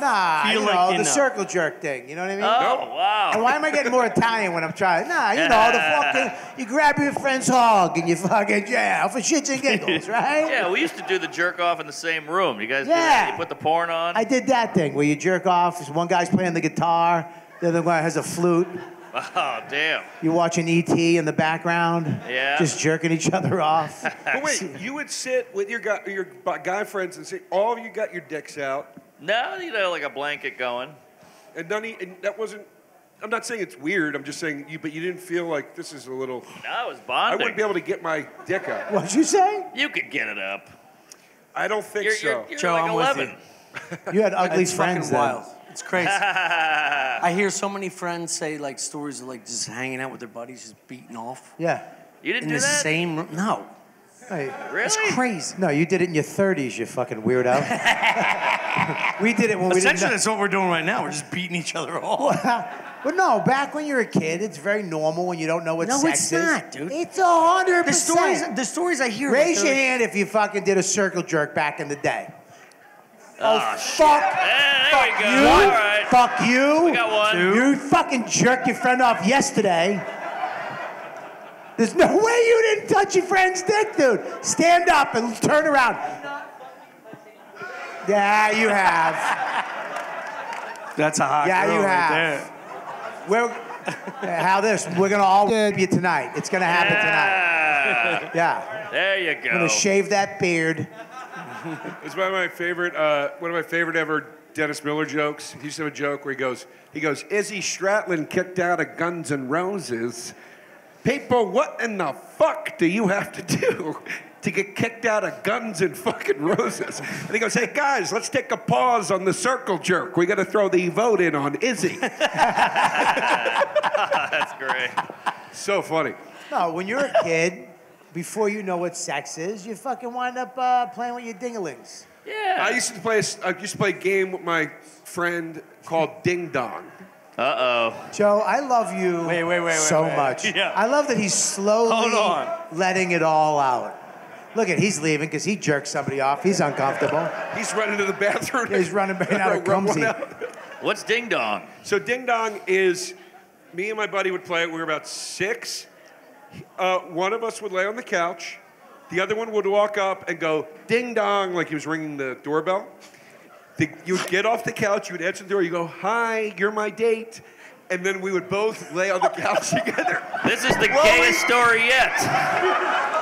Nah, Feel you like know you the know. circle jerk thing. You know what I mean? Oh, wow. And why am I getting more Italian when I'm trying? Nah, you know the fucking. You grab your friend's hog and you fucking yeah for shits and giggles, right? Yeah, we used to do the jerk off in the same room. You guys Yeah. that? You put the porn on? I did that thing where you jerk off. One guy's playing the guitar, the other guy has a flute. Oh, damn. You're watching ET in the background. Yeah. Just jerking each other off. But wait, you would sit with your guy, your guy friends and say, "All of you got your dicks out," No, you know, like a blanket going. and none. of- And that wasn't. I'm not saying it's weird. I'm just saying you, but you didn't feel like this is a little. No, it was bonding. I wouldn't be able to get my dick up. What'd you say? You could get it up. I don't think You're, so. you're, you're Joe, like I'm with 11. You had ugly It's friends fucking then. wild. It's crazy. I hear so many friends say like stories of like just hanging out with their buddies, just beating off Yeah. You didn't in do the that? same room. No, Hey, Really? it's crazy. no, you did it in your 30s, you fucking weirdo. we did it when we didn't Essentially, know. that's what we're doing right now. We're just beating each other off. But no, back when you're a kid, it's very normal when you don't know what No, sex it's is. not, dude. It's a hundred The stories, percent. the stories I hear. Raise your hand if you fucking did a circle jerk back in the day. Oh, fuck. Eh, there we go. You. All right. Fuck you. We got one. You fucking jerked your friend off yesterday. There's no way you didn't touch your friend's dick, dude. Stand up and turn around. Yeah, you have. That's a hot Yeah, girl you right have. there. We're, how this? We're gonna all give you tonight. It's gonna happen tonight. Yeah. Yeah. There you go. I'm go. gonna shave that beard. It's one of my favorite, uh, one of my favorite ever Dennis Miller jokes. He used to have a joke where he goes, he goes, Izzy Stradlin kicked out of Guns N' Roses. People, what in the fuck do you have to do to get kicked out of Guns and fucking Roses? And he goes, hey guys, let's take a pause on the circle jerk. We got to throw the vote in on Izzy. That's great. so funny. No, when you're a kid, before you know what sex is, you fucking wind up uh, playing with your dinglings. Yeah. I used to play. a s- I used to play a game with my friend called Ding Dong. Uh oh. Joe, I love you Wait, wait, wait, wait, so wait. much. Yeah. I love that he's slowly Hold on. letting it all out. Look at he's leaving because he jerked somebody off. He's uncomfortable. He's running to the bathroom. He's running back out of Rub Cumsey. What's ding dong? So Ding Dong is me and my buddy would play it. We were about six. Uh, one of us would lay on the couch. The other one would walk up and go ding dong like he was ringing the doorbell. The, you would get off the couch. You would answer the door. You go, "Hi, you're my date," and then we would both lay on the couch together. This is the Well, gayest we- story yet.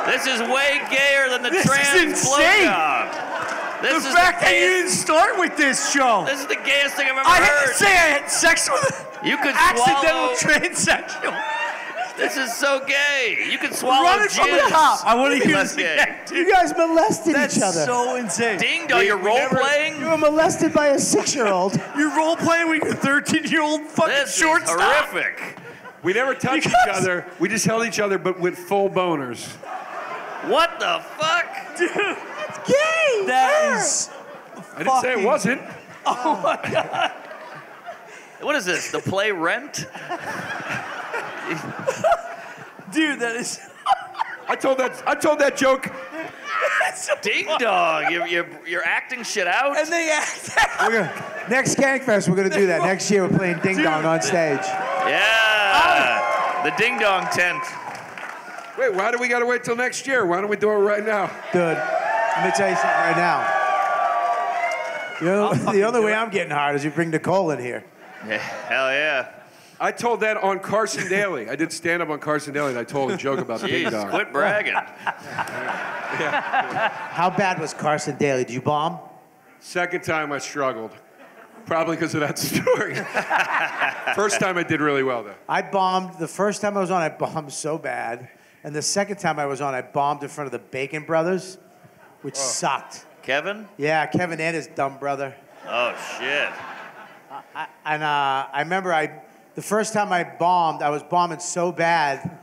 This is way gayer than the This is trans insane. blowjob. The is fact the that you didn't start with this show. This is the gayest thing I've ever heard. I had heard. to say I had sex with an You could accidental swallow- transsexual. This is so gay. You can swallow Run it from the jizz. top. I want to Be hear less this gay. again. You guys molested That's each other. so insane. Ding dong, you're we role never- playing? you were molested by a six-year-old. You're role playing with your 13 year old fucking This is shortstop. horrific. We never touched each Because- other. We just held each other, but with full boners. What the fuck? That's gay. That is. I didn't say it Fucking- wasn't. Oh my god. What is this? The play Rent? Dude, that is. I told that. I told that joke. Ding dong. You're, you're, you're acting shit out? And they act. We're gonna, next Skankfest, we're gonna do that. Next year, we're playing Ding Dong on stage. Yeah. The ding dong tent. Wait, why do we gotta wait till next year? Why don't we do it right now? Dude, let me tell you something right now. You know, the only way I'm getting hard is you bring Nicole in here. Yeah, hell yeah. I told that on Carson Daly. I did stand up on Carson Daly, and I told a joke about Ding Jeez, Dong. quit bragging. How bad was Carson Daly? Did you bomb? Second time I struggled, probably because of that story. First time I did really well though. I bombed the first time I was on. I bombed so bad, and the second time I was on, I bombed in front of the Bacon Brothers, which oh. sucked. Kevin? Yeah, Kevin and his dumb brother. Oh, shit. I, and uh, I remember I, the first time I bombed, I was bombing so bad.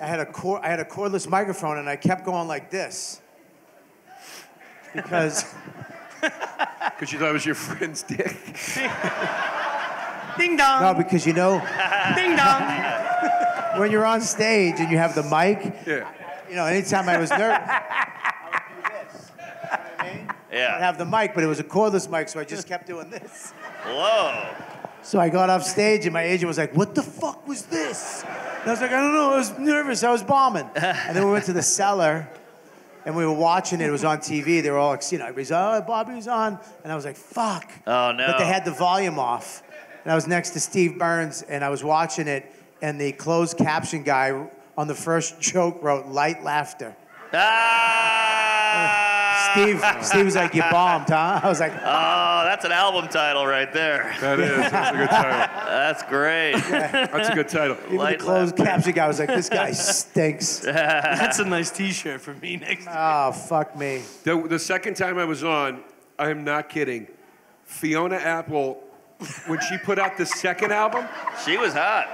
I had a cord, I had a cordless microphone, and I kept going like this because Because you thought it was your friend's dick. Ding dong. no, because you know Ding dong. when you're on stage and you have the mic, Yeah. you know, anytime I was nervous, I would do this. You know I mean? I'd have the mic, but it was a cordless mic, so I just kept doing this. Whoa. So I got off stage, and my agent was like, "What the fuck was this?" And I was like, "I don't know. I was nervous. I was bombing." and then we went to the cellar, and we were watching it. It was on TV. They were all, like, you know, everybody's, "Oh, Bobby's on," and I was like, "Fuck." Oh, no. But they had the volume off, and I was next to Steve Burns, and I was watching it, and the closed caption guy on the first joke wrote "light laughter." Ah! Steve, Steve was like, "You bombed, huh?" I was like, Oh, that's an album title right there. That is. That's a good title. That's great. That's a good title. even Light the closed laughter. caption guy was like, "This guy stinks." That's a nice T-shirt for me next. Oh, fuck me. The, the second time I was on, I am not kidding. Fiona Apple, when she put out the second album, She was hot.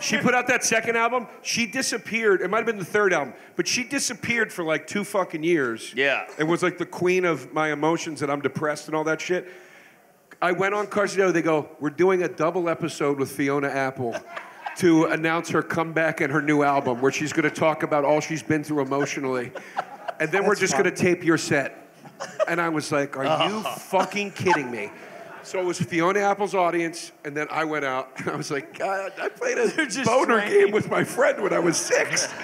She put out that second album, she disappeared. It might have been the third album, but she disappeared for like two fucking years. Yeah. It was like the queen of my emotions and I'm depressed and all that shit. I went on Carson they go, We're doing a double episode with Fiona Apple to announce her comeback and her new album where she's going to talk about all she's been through emotionally. And then we're just going to tape your set. And I was like, Are you fucking kidding me? So it was Fiona Apple's audience, and then I went out, and I was like, God, I played a boner training. game with my friend when I was six.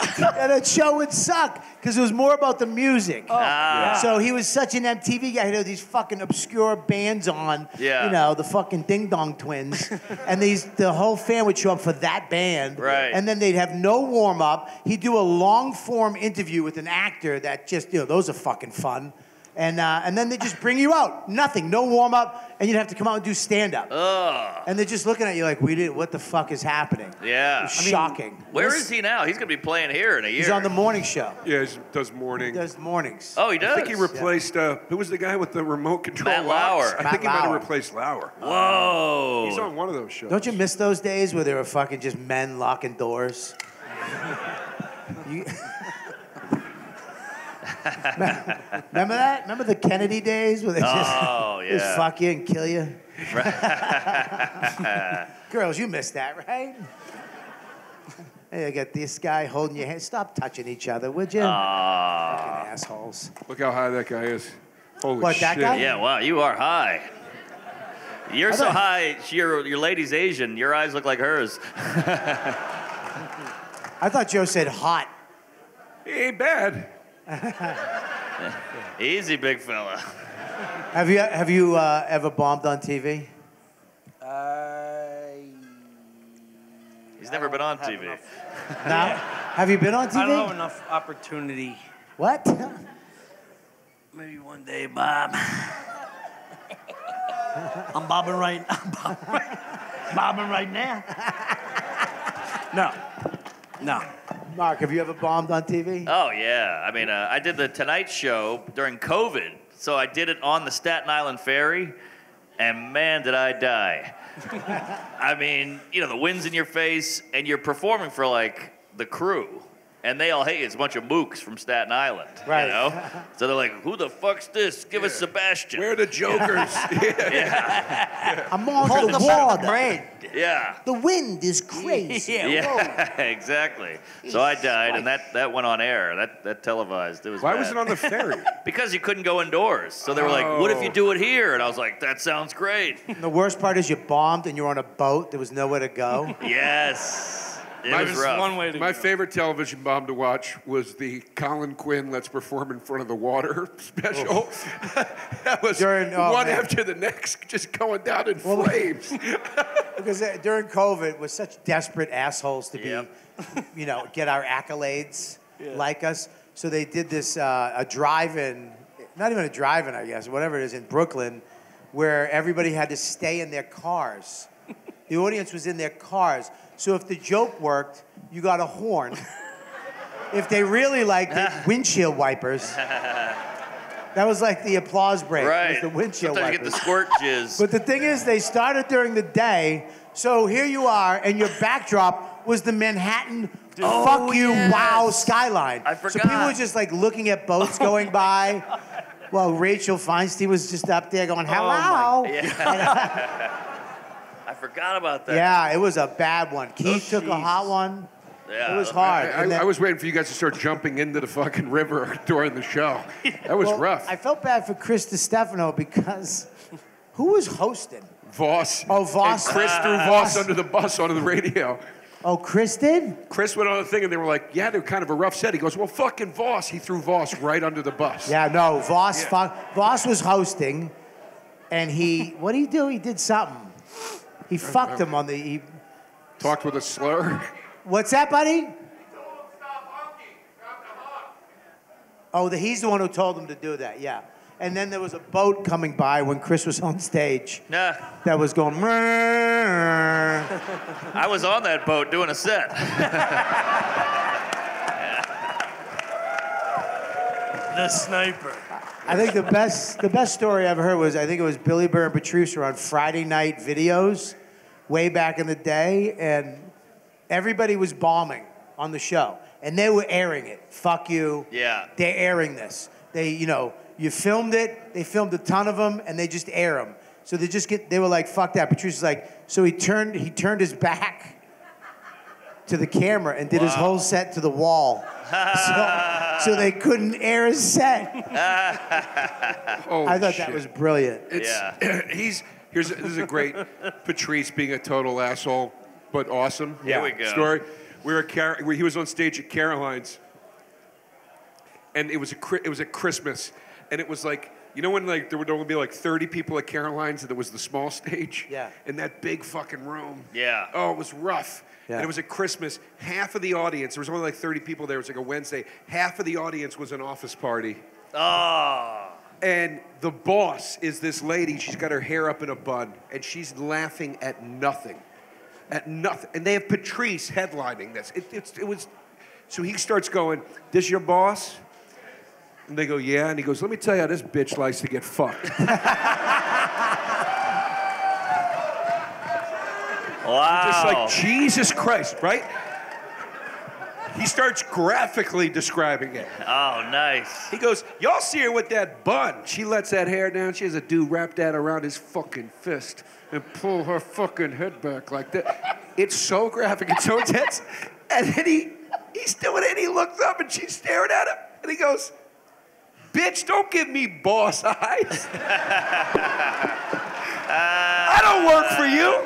And that show would suck because it was more about the music. Ah. So he was such an MTV guy. He had these fucking obscure bands on. Yeah. You know, the fucking Ding Dong Twins. and these the whole fan would show up for that band. Right. And then they'd have no warm up. He'd do a long form interview with an actor that just, you know, those are fucking fun. And, uh, and then they just bring you out. Nothing, no warm up, and you'd have to come out and do stand up. Ugh. And they're just looking at you like, we did, what the fuck is happening? Yeah. It's shocking. Where is he now? He's going to be playing here in a year. He's on the morning show. Yeah, he does morning. He does mornings. Oh, he does? I think he replaced, uh, who was the guy with the remote control Matt locks? Lauer. I Matt think he might have Lauer. replaced Lauer. Whoa. He's on one of those shows. Don't you miss those days where there were fucking just men locking doors? You- Remember that? Remember the Kennedy days where they just Oh, Just yeah. fuck you and kill you. Girls, you missed that, right? Hey, I got this guy holding your hand. Stop touching each other, would you? Ah. Fucking assholes. Look how high that guy is. Holy What, that shit. guy? Yeah, wow, you are high. You're so high, your, your lady's Asian. Your eyes look like hers. I thought Joe said hot. He ain't bad. Easy, big fella. Have you have you uh, ever bombed on TV? He's never been on TV. enough- No. Have you been on TV? I don't have TV? enough opportunity. What? Maybe one day, Bob. I'm bobbing right. I'm bobbing right, bobbing right now. No, no. Mark, have you ever bombed on TV? Oh yeah, I mean, uh, I did the Tonight Show during COVID, so I did it on the Staten Island ferry, and man, did I die! I mean, you know, the wind's in your face, and you're performing for like the crew, and they all hate you. It's a bunch of mooks from Staten Island, Right. You know, so they're like, "Who the fuck's this? Give us Sebastian." Where are the jokers? I'm on the water. yeah. The wind is crazy. Yeah, exactly. So I died, and that, that went on air. That that televised. It was Why bad. was it on the ferry? Because you couldn't go indoors. So they were like, "What if you Oh. do it here?" And I was like, "That sounds great." The worst part is you bombed and you're on a boat. There was nowhere to go. yes, it My- was rough. one way to My go. favorite television bomb to watch was the Colin Quinn "Let's Perform in Front of the Water" special. that was During- oh, one man. after the next, just going down in Well, flames. Because uh, during COVID, we're such desperate assholes to be, Yep. you know, get our accolades like us. So they did this uh, a drive-in, not even a drive-in, I guess, whatever it is in Brooklyn, where everybody had to stay in their cars. the audience was in their cars. So if the joke worked, you got a horn. if they really liked it, windshield wipers. That was like the applause break. was right. the windshield Sometimes you wipers. get the squirt jizz. But the thing is, they started during the day. So here you are, and your backdrop was the Manhattan Oh, fuck you yes. wow skyline. I forgot. So people were just like looking at boats oh going by. While Rachel Feinstein was just up there going, oh hello. Oh yeah. I forgot about that. Yeah, it was a bad one. Keith oh, took a hot one. Yeah. It was hard. I, And then- I was waiting for you guys to start jumping into the fucking river during the show. That was well, rough. I felt bad for Chris DiStefano because who was hosting? Vos. Oh, Vos. And Chris threw ah. Vos under the bus onto the radio. Oh, Chris did? Chris went on the thing and they were like, yeah, they're kind of a rough set. He goes, well, fucking Vos. He threw Vos right under the bus. Yeah, no, Vos, fu- Vos was hosting, and he, what did he do? He did something. He fucked him on the, he, Talked with a slur. what's that, buddy? Oh, the, he's the one who told him to do that, yeah. And then there was a boat coming by when Chris was on stage Nah, that was going, I was on that boat doing a set. The sniper. I think the best the best story I ever heard was I think it was Billy Burr and Patrice were on Friday night videos way back in the day, and everybody was bombing on the show, and they were airing it. Fuck you. Yeah. They're airing this. They, you know, you filmed it. They filmed a ton of them, and they just air them. So they just get. They were like, "Fuck that." Patrice was like, so he turned he turned his back to the camera and did his whole set to the wall. so, so they couldn't air his set. Oh, I thought shit. that was brilliant. It's, Yeah. he's here's this is a great Patrice being a total asshole, but awesome. Here we go. Story. We were at Car- we- he was on stage at Caroline's, and it was a it was at Christmas, and it was like you know when like there would only be like 30 people at Caroline's, and it was the small stage. Yeah. In that big fucking room. Yeah. Oh, it was rough. Yeah. And it was at Christmas. Half of the audience, there was only like 30 people there. It was like a Wednesday. Half of the audience was an office party. Oh. And the boss is this lady. She's got her hair up in a bun, and she's laughing at nothing, at nothing. And they have Patrice headlining this. It, it's, it was, so he starts going, "This your boss?" And they go, "Yeah." And he goes, "Let me tell you how this bitch likes to get fucked." Wow. Just like Jesus Christ, right? he starts graphically describing it. Oh, nice. He goes, Y'all see her with that bun. She lets that hair down. She has a dude wrap that around his fucking fist and pull her fucking head back like that. It's so graphic. It's so intense. And then he, he's doing it. And he looks up and she's staring at him. And he goes, Bitch, don't give me boss eyes. I don't work for you.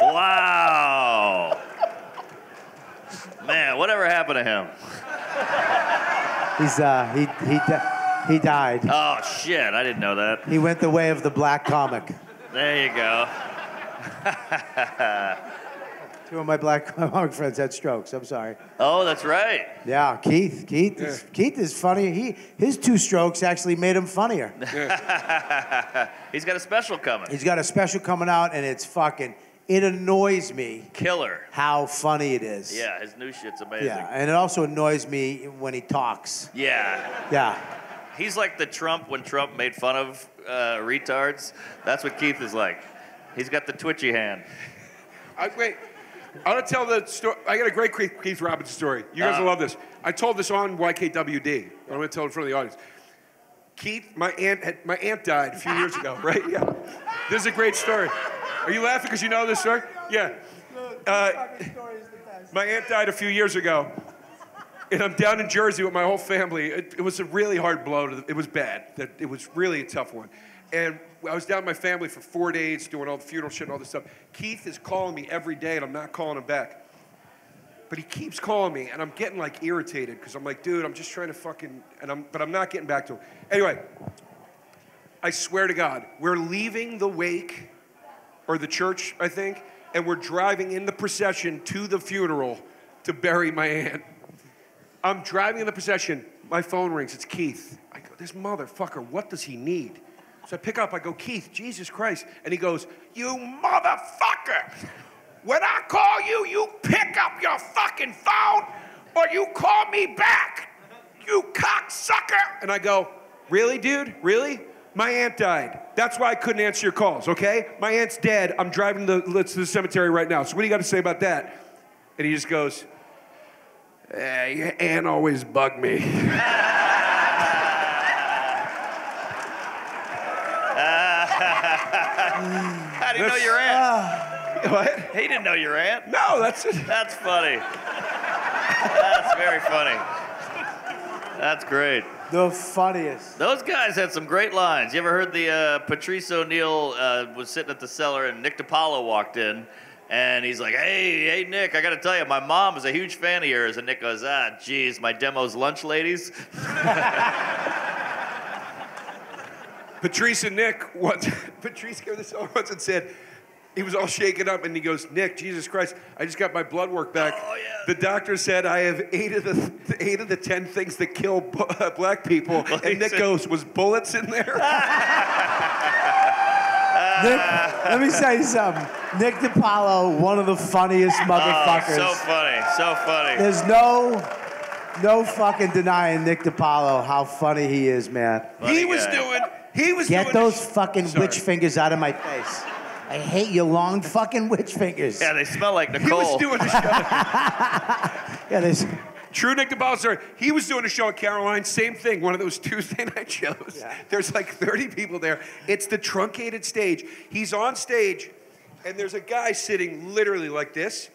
Wow. Man, whatever happened to him? He's uh he he di- he died. Oh shit, I didn't know that. He went the way of the black comic. There you go. Two of my black comic friends had strokes. I'm sorry. Oh, that's right. Yeah, Keith. Keith is Keith is funny. He his two strokes actually made him funnier. He's got a special coming. He's got a special coming out, and it's fucking. It annoys me Killer. how funny it is. Yeah, his new shit's amazing. Yeah, and it also annoys me when he talks. Yeah. Yeah. He's like the Trump when Trump made fun of uh, retards. That's what Keith is like. He's got the twitchy hand. I, wait, I want to tell the story. I got a great Keith Keith Robinson story. You guys Uh. will love this. I told this on YKWD. but I'm going to tell it in front of the audience. Keith, my aunt, had, my aunt died a few years ago, right? Yeah. This is a great story. Are you laughing because you know this story? Yeah. Uh, my aunt died a few years ago, and I'm down in Jersey with my whole family. It, it was a really hard blow. To the, it was bad. That- It was really a tough one. And I was down with my family for four days doing all the funeral shit and all this stuff. Keith is calling me every day, and I'm not calling him back. But he keeps calling me, and I'm getting like irritated because I'm like, dude, I'm just trying to fucking, and I'm, but I'm not getting back to him. Anyway, I swear to God, we're leaving the wake or the church, I think, and we're driving in the procession to the funeral to bury my aunt. I'm driving in the procession. My phone rings. It's Keith. I go, this motherfucker, what does he need? So I pick up. I go, Keith, Jesus Christ. And he goes, you motherfucker. When I call you, you pick up your fucking phone or you call me back. You cocksucker. And I go, really, dude? Really? My aunt died. That's why I couldn't answer your calls, okay? My aunt's dead. I'm driving the, to the cemetery right now. So what do you got to say about that? And he just goes, eh, your aunt always bugged me. How do you know your aunt? what? He didn't know your aunt. No, that's it. That's funny. That's very funny. That's great. The funniest. Those guys had some great lines. You ever heard the uh, Patrice O'Neal uh, was sitting at the cellar and Nick DiPaolo walked in and he's like, "Hey, hey, Nick, I got to tell you, my mom is a huge fan of yours." And Nick goes, "Ah, geez, my demo's lunch ladies." Patrice and Nick once, Patrice gave this over once and said, he was all shaken up and he goes, Nick, Jesus Christ, I just got my blood work back. Oh, yeah. The doctor said I have eight of the eight of the ten things that kill bu- uh, black people. Well, and Nick said- goes, was bullets in there? Nick, let me say something. Nick DiPaolo, one of the funniest Oh, motherfuckers. so funny, so funny. There's no, no fucking denying Nick DiPaolo how funny he is, man. he was guy. doing, he was Get doing those this- fucking Sorry. witch fingers out of my face. I hate your long fucking witch fingers. Yeah, they smell like Nicole. He was doing a show. Yeah, there's, True Nick DeBall. He was doing a show at Caroline, same thing, one of those Tuesday night shows. There's like 30 people there. It's the truncated stage. He's on stage, and there's a guy sitting literally like this,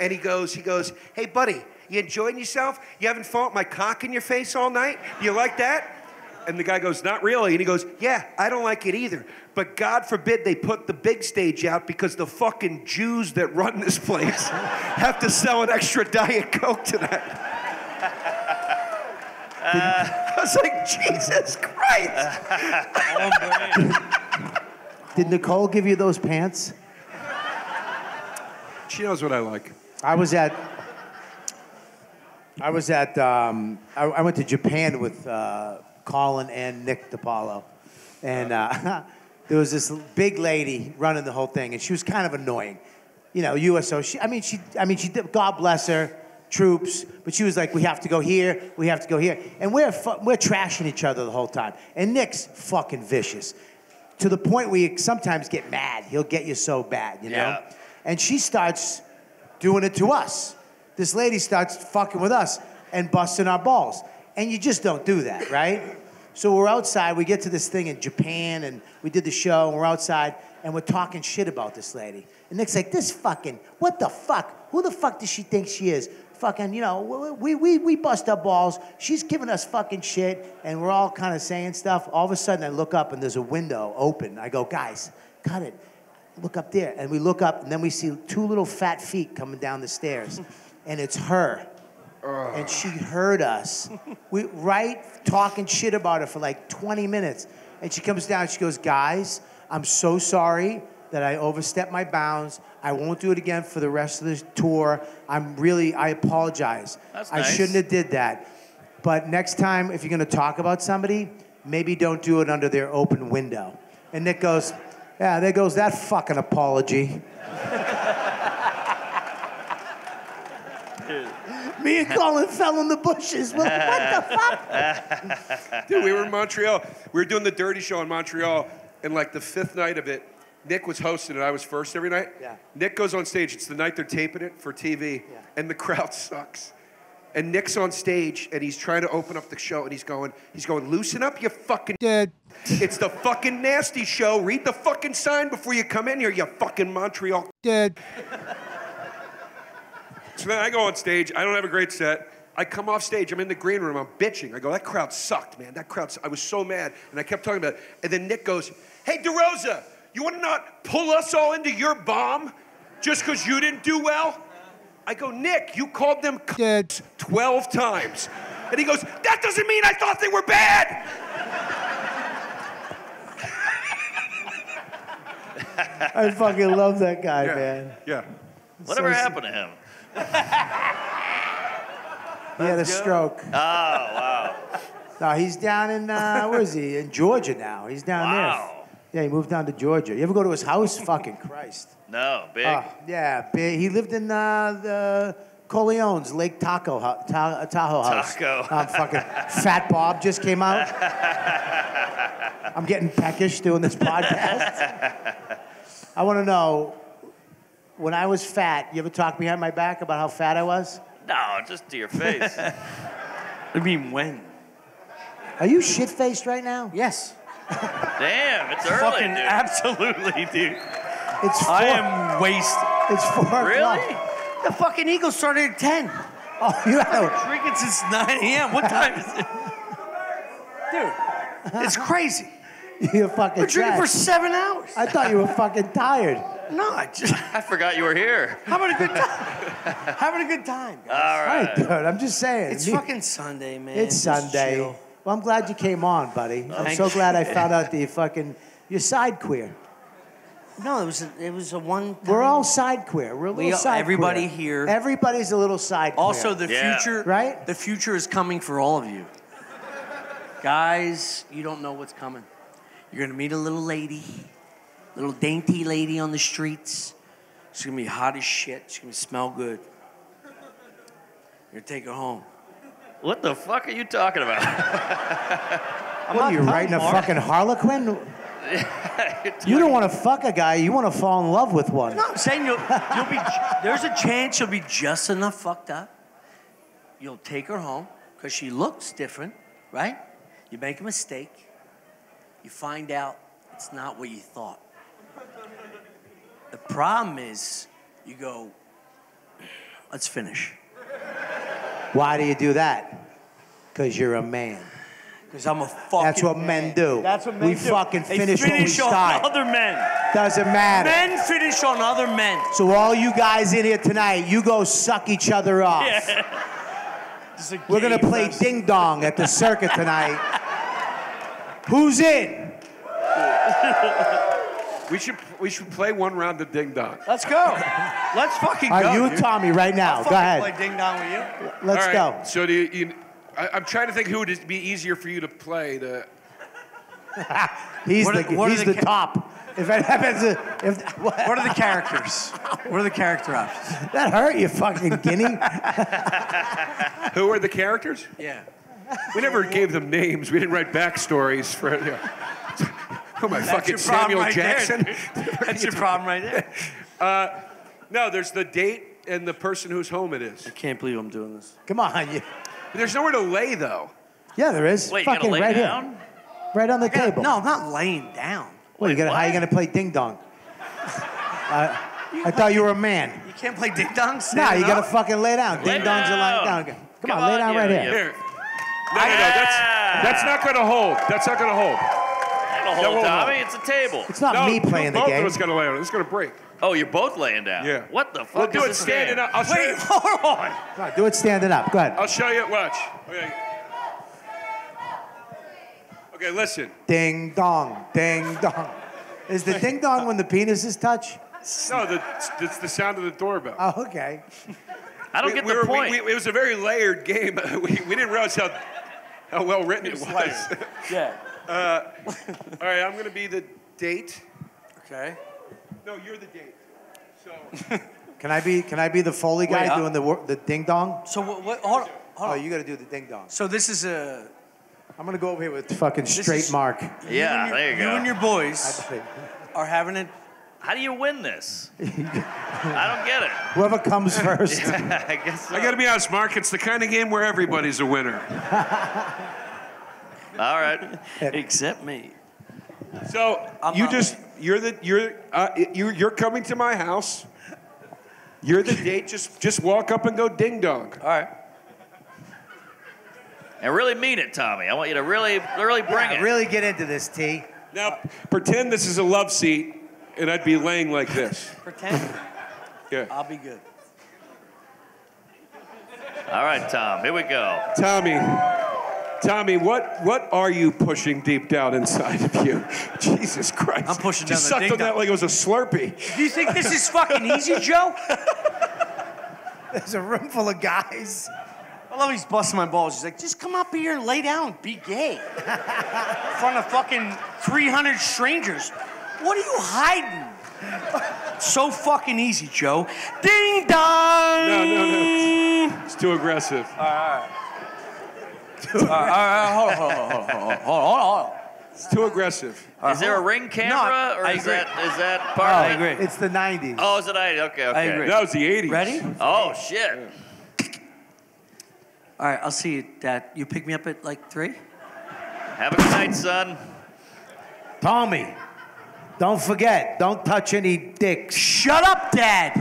and he goes, he goes, hey buddy, you enjoying yourself? You having fun with my cock in your face all night? You like that? And the guy goes, not really. And he goes, yeah, I don't like it either. But God forbid they put the big stage out because the fucking Jews that run this place have to sell an extra Diet Coke tonight. I was like, Jesus Christ. did Nicole give you those pants? She knows what I like. I was at. I was at. Um, I, I went to Japan with uh, Colin and Nick DiPaolo, and uh, there was this big lady running the whole thing, and she was kind of annoying. You know, USO. She, I mean, she. I mean, she. did- God bless her. Troops, but she was like, "We have to go here. We have to go here," and we're we're trashing each other the whole time. And Nick's fucking vicious, to the point where you sometimes get mad. He'll get you so bad, you know. Yeah. And she starts doing it to us. this lady starts fucking with us and busting our balls. And you just don't do that, right? So we're outside, we get to this thing in Japan, and we did the show, and we're outside, and we're talking shit about this lady. And Nick's like, this fucking, what the fuck? Who the fuck does she think she is? Fucking, you know, we, we, we bust our balls. She's giving us fucking shit, and we're all kind of saying stuff. All of a sudden, I look up, and there's a window open. I go, guys, cut it. Look up there. And we look up, and then we see two little fat feet coming down the stairs. And it's her. And she heard us. We right talking shit about her for like 20 minutes. And she comes down, she goes, Guys, I'm so sorry that I overstepped my bounds. I won't do it again for the rest of the tour. I'm really, I apologize. That's I nice. shouldn't have did that. But next time, if you're gonna talk about somebody, maybe don't do it under their open window. And Nick goes, Yeah, there goes that fucking apology. Me and Colin fell in the bushes. What, what the fuck? Dude, we were in Montreal. We were doing the dirty show in Montreal, and like the fifth night of it, Nick was hosting and I was first every night. Yeah. Nick goes on stage. It's the night they're taping it for TV, Yeah. and the crowd sucks. And Nick's on stage, and he's trying to open up the show, and he's going, he's going, loosen up, you fucking. Dead. It's the fucking nasty show. Read the fucking sign before you come in here, you fucking Montreal. Dead. So then I go on stage. I don't have a great set. I come off stage. I'm in the green room. I'm bitching. I go, that crowd sucked, man. That crowd. su-" I was so mad, and I kept talking about it. And then Nick goes, Hey, DeRosa, you want to not pull us all into your bomb just because you didn't do well? I go, Nick, you called them Dead. 12 times. And he goes, That doesn't mean I thought they were bad. I fucking love that guy, man. Yeah. Whatever So- happened to him? He had a stroke. Oh, wow. No, he's down in uh, where is he? In Georgia now. He's down there. Wow. there. Yeah, he moved down to Georgia. You ever go to his house? Fucking Christ. No, big. Uh, yeah, big. He lived in uh, the Corleone's Lake Taco Ta- Tahoe house. Taco. Um, fucking Fat Bob just came out. I'm getting peckish doing this podcast. I want to know, when I was fat, you ever talk behind my back about how fat I was? no, just to your face. I mean, when? Are you shit faced right now? Yes. Damn, it's early, Fucking dude. absolutely, dude. It's four. I am wasted. It's four Really? o'clock. The fucking Eagles started at 10. Oh, you had Drinking since 9 a.m. What time is it? Dude, it's crazy. You're fucking We're drinking for seven hours. I thought you were fucking tired. No, I just I forgot you were here. having a good time. having a good time, guys. All All right. right, dude. I'm just saying. It's Me- fucking Sunday, man. It's Just Sunday. chill. Well, I'm glad you came on, buddy. I'm Thank so you. glad I found out that you fucking you're side queer. No, it was a, it was a one. We're all side queer. We're a little We are- side everybody queer. here- Everybody's a little side queer. Also, the Yeah. future, Right? The future is coming for all of you, guys. You don't know what's coming. You're gonna meet a little lady, little dainty lady on the streets. She's gonna be hot as shit. She's gonna smell good. You're gonna take her home. What the fuck are you talking about? what are you not writing a fucking Harlequin? You don't want to fuck a guy. You want to fall in love with one. No, I'm saying you'll, you'll be. There's a chance you'll be just enough fucked up. You'll take her home because she looks different, right? You make a mistake. You find out it's not what you thought. The problem is, you go. Let's finish. Why do you do that? Because you're a man. Because I'm a fucking. That's what man. men do. That's what men We do. fucking They finish when we finish on start. other men. Doesn't matter. Men finish on other men. So all you guys in here tonight, you go suck each other off. It's a We're gonna play fest. ding dong at the circuit tonight. Who's in? We should we should play one round of ding dong. Let's go. Let's fucking All go. right, you and dude. Tommy right now. I'll Go ahead. Play ding dong with you. Let's All right, go. So do you, you I, I'm trying to think who would be easier for you to play. To, He's What the are- he's the the, ca- top. If it happens, if what, What are the characters? What are the character options? that hurt you, fucking guinea. who are the characters? Yeah. We never gave them names. We didn't write backstories for. You know. Who am I, fucking your problem Samuel right there, Jackson? dude. That's your problem right there. No, there's the date, and the person whose home it is. I can't believe I'm doing this. Come on. You, There's nowhere to lay though. yeah, there is. Wait, Fucking gotta lay right down? here. Right on the table. No, I'm not laying down. What, you Wait, gonna, how you going to play ding dong? uh, I thought you were a man. You can't play ding dong. Nah, you got to fucking lay down. Lay Ding dongs are lying down. down. Come, Come on, lay down you- right here. you- Here. No, no, no. That's that's not going to hold. That's not going to hold. Ain't no That hold, won't Tommy. hold. It's a table. It's not no, me playing the both game. of us got to lay on it. It's going to break. Oh, you're both laying down. Yeah. What the fuck We'll do is it this standing game? up. I'll show Wait, you. hold on. Come on, do it standing up. Go ahead. I'll show you. Watch. Okay. Okay, listen. Ding dong, ding dong. Is the ding dong when the penises touch? No, the, it's the sound of the doorbell. Oh, okay. I don't We- get we the were- point. we- it was a very layered game. we, we didn't realize how, how well written it was. Yeah. Uh, all right, I'm going to be the date. Okay. No, you're the date. So, Can I be? Can I be the Foley guy Wait, I- doing the wor- the ding dong? So what? what hold on. Hold Oh, you got to do the ding dong. So this is a. I'm gonna go over here with fucking straight is- Mark. yeah, and your, there you go. You and your boys are having it. How do you win this? I don't get it. Whoever comes first. I guess so. I got to be honest, Mark. It's the kind of game where everybody's a winner. All right. Except me. So I'm you not just you're the you're uh, you you're coming to my house. You're the date. Just just walk up and go ding dong. All right. And really mean it, Tommy. I want you to really, really bring Yeah, it. really get into this, T. Now pretend this is a love seat, and I'd be laying like this. Pretend. Yeah. I'll be good. All right, Tom. Here we go. Tommy, Tommy, what what are you pushing deep down inside of you? Jesus Christ! I'm pushing Just down the sucked ding on that dong. like it was a Slurpee. Do you think this is fucking easy, Joe? There's a room full of guys. I love he's busting my balls. He's like, just come up here and lay down, be gay, in front of fucking 300 strangers. What are you hiding? so fucking easy, Joe. Ding dong. No, no, no. It's too aggressive. All right, all right, Uh, uh, uh, hold on, hold on, hold on, hold on, hold on, hold on. It's too aggressive. Is uh-huh. there a ring camera, or I is agree. that is that part I of it? agree. It's the 90s. Oh, is it? I okay, okay. I agree. That was the '80s. Ready? Oh shit. All right, I'll see you, Dad. You pick me up at like three? Have a good night, son. Tommy, don't forget, don't touch any dicks. Shut up, Dad.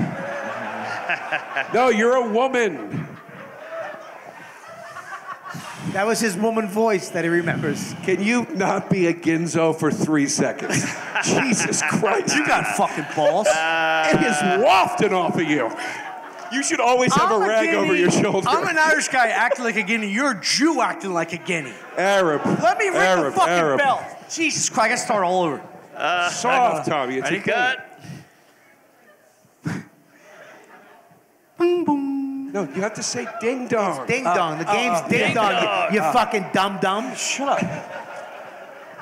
No, you're a woman. That was his woman voice that he remembers. Can you not be a Ginzo for three seconds? Jesus Christ. You got fucking balls. it is wafting off of you. You should always have I'm a rag over your shoulder. I'm an Irish guy acting like a Guinea. You're a Jew acting like a Guinea. Arab. Let me ring Arab, the fucking Arab. bell. Jesus Christ, I gotta start all over. Uh, Soft, Tommy. It's Ready, okay. cut. Boom, boom. No, you have to say ding dong. Ding dong. The game's uh, ding, ding dong. dong. You, you fucking dumb dumb. Shut up.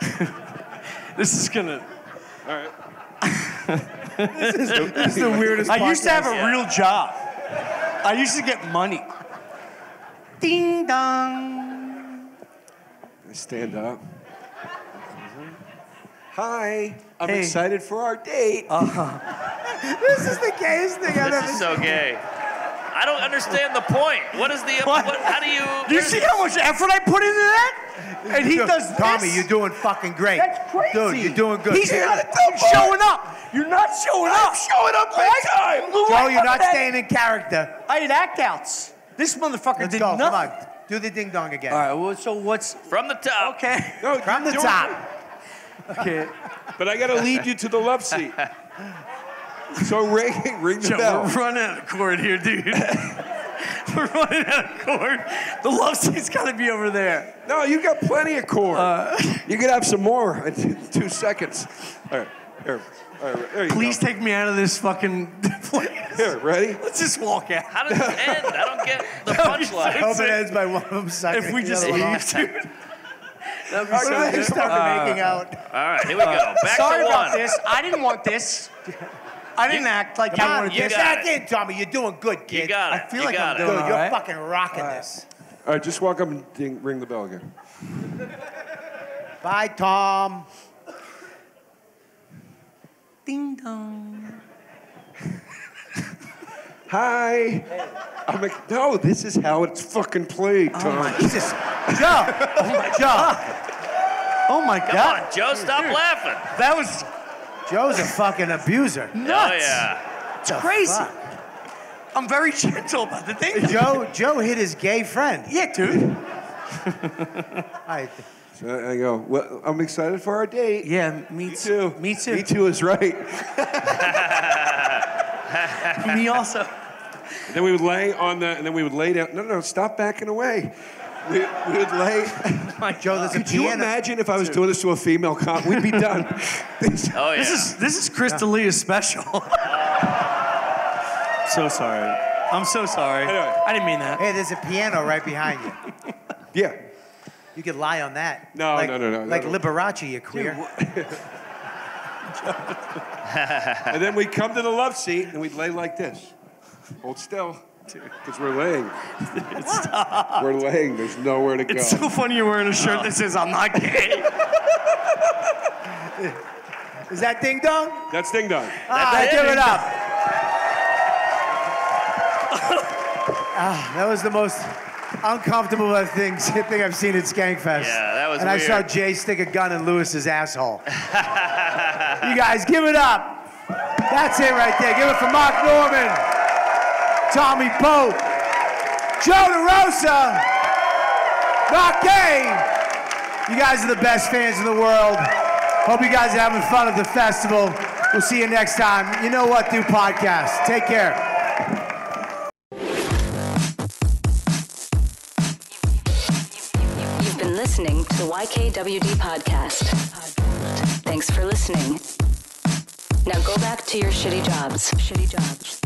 this is gonna. All right. this is the weirdest. I used to have a Yeah. real job. I used to get money. Ding dong. Stand up. Hi. I'm Hey. excited for our date. Uh-huh. This is the gayest thing I've This ever is so gay. I don't understand the point. What is the? What? What, how do you? Do you see how much effort I put into that? And he Dude, does Tommy, this? you're doing fucking great. That's crazy. Dude, you're doing good. He's not showing up. You're not showing up. showing up big time. Joe, you're not staying in character. I had act outs. This motherfucker Let's did go. nothing. Come on. Do the ding dong again. All right. Well, so what's From the top. okay? no, From the top. doing- Okay. But I got to lead you to the love seat. So ring, ring the Joe, bell. we're running out of cord here, dude. we're running out of cord. The love seat's got to be over there. No, you got plenty of cord. Uh, you could have some more in two seconds. All right, here, all right, there you Please go. take me out of this fucking place. Here, ready? Let's just walk out. How does this end? I don't get the That'd punchline. I hope it ends by one of them sucking If we the just leave, dude. That'd be What so if they good. start uh, making out? All right, here we go. Back Sorry to about one. this. I didn't want this. I didn't act like Come I on, wanted you get this. got back it. in, Tommy. You're doing good, kid. You got it. I feel you like I'm it. doing Dude, you're right. fucking rocking this. All right, just walk up and ding, ring the bell again. Bye, Tom. Ding dong. Hi. I'm like, no, this is how it's fucking played, oh, Tom. Oh my Jesus. Joe. Joe. Oh my God. Oh, Come on, Joe, stop laughing. That was Joe's a fucking abuser. Oh, nuts. yeah. It's crazy. I'm very gentle about the thing. Joe, Joe hit his gay friend. Yeah, dude. I, So I go, well, I'm excited for our date. Yeah, me, Me too. Me too. Me too is right. Me also. And then we would lay on the, and then we would lay down. No, no, no, stop backing away. We, we would lay. Joe, there's a Could you piano. imagine if I was doing this to a female cop? We'd be done. This- Oh, yeah. This is this is Chris D'Elia special. so sorry. I'm so sorry. Anyway. I didn't mean that. Hey, there's a piano right behind you. yeah. You could lie on that. No, like, no, no, no, Like no. Liberace, you queer. And then we'd come to the love seat and we'd lay like this. Hold still. Because we're laying. Stop. We're laying. There's nowhere to go. It's so funny you're wearing a shirt that says I'm not gay. Is that ding dong? That's ding dong. Ah, it. give it up. ah, that was the most uncomfortable of things thing I've seen at Skankfest. Yeah, that was And I saw. Jay stick a gun in Lewis's asshole. you guys, give it up. That's it right there. Give it for Mark Normand, Tommy Pope, Joe DeRosa, Kane. You guys are the best fans in the world. Hope you guys are having fun at the festival. We'll see you next time. You know what, Dude podcast. Take care. You've been listening to the YKWD podcast. Thanks for listening. Now go back to your shitty jobs. Shitty jobs.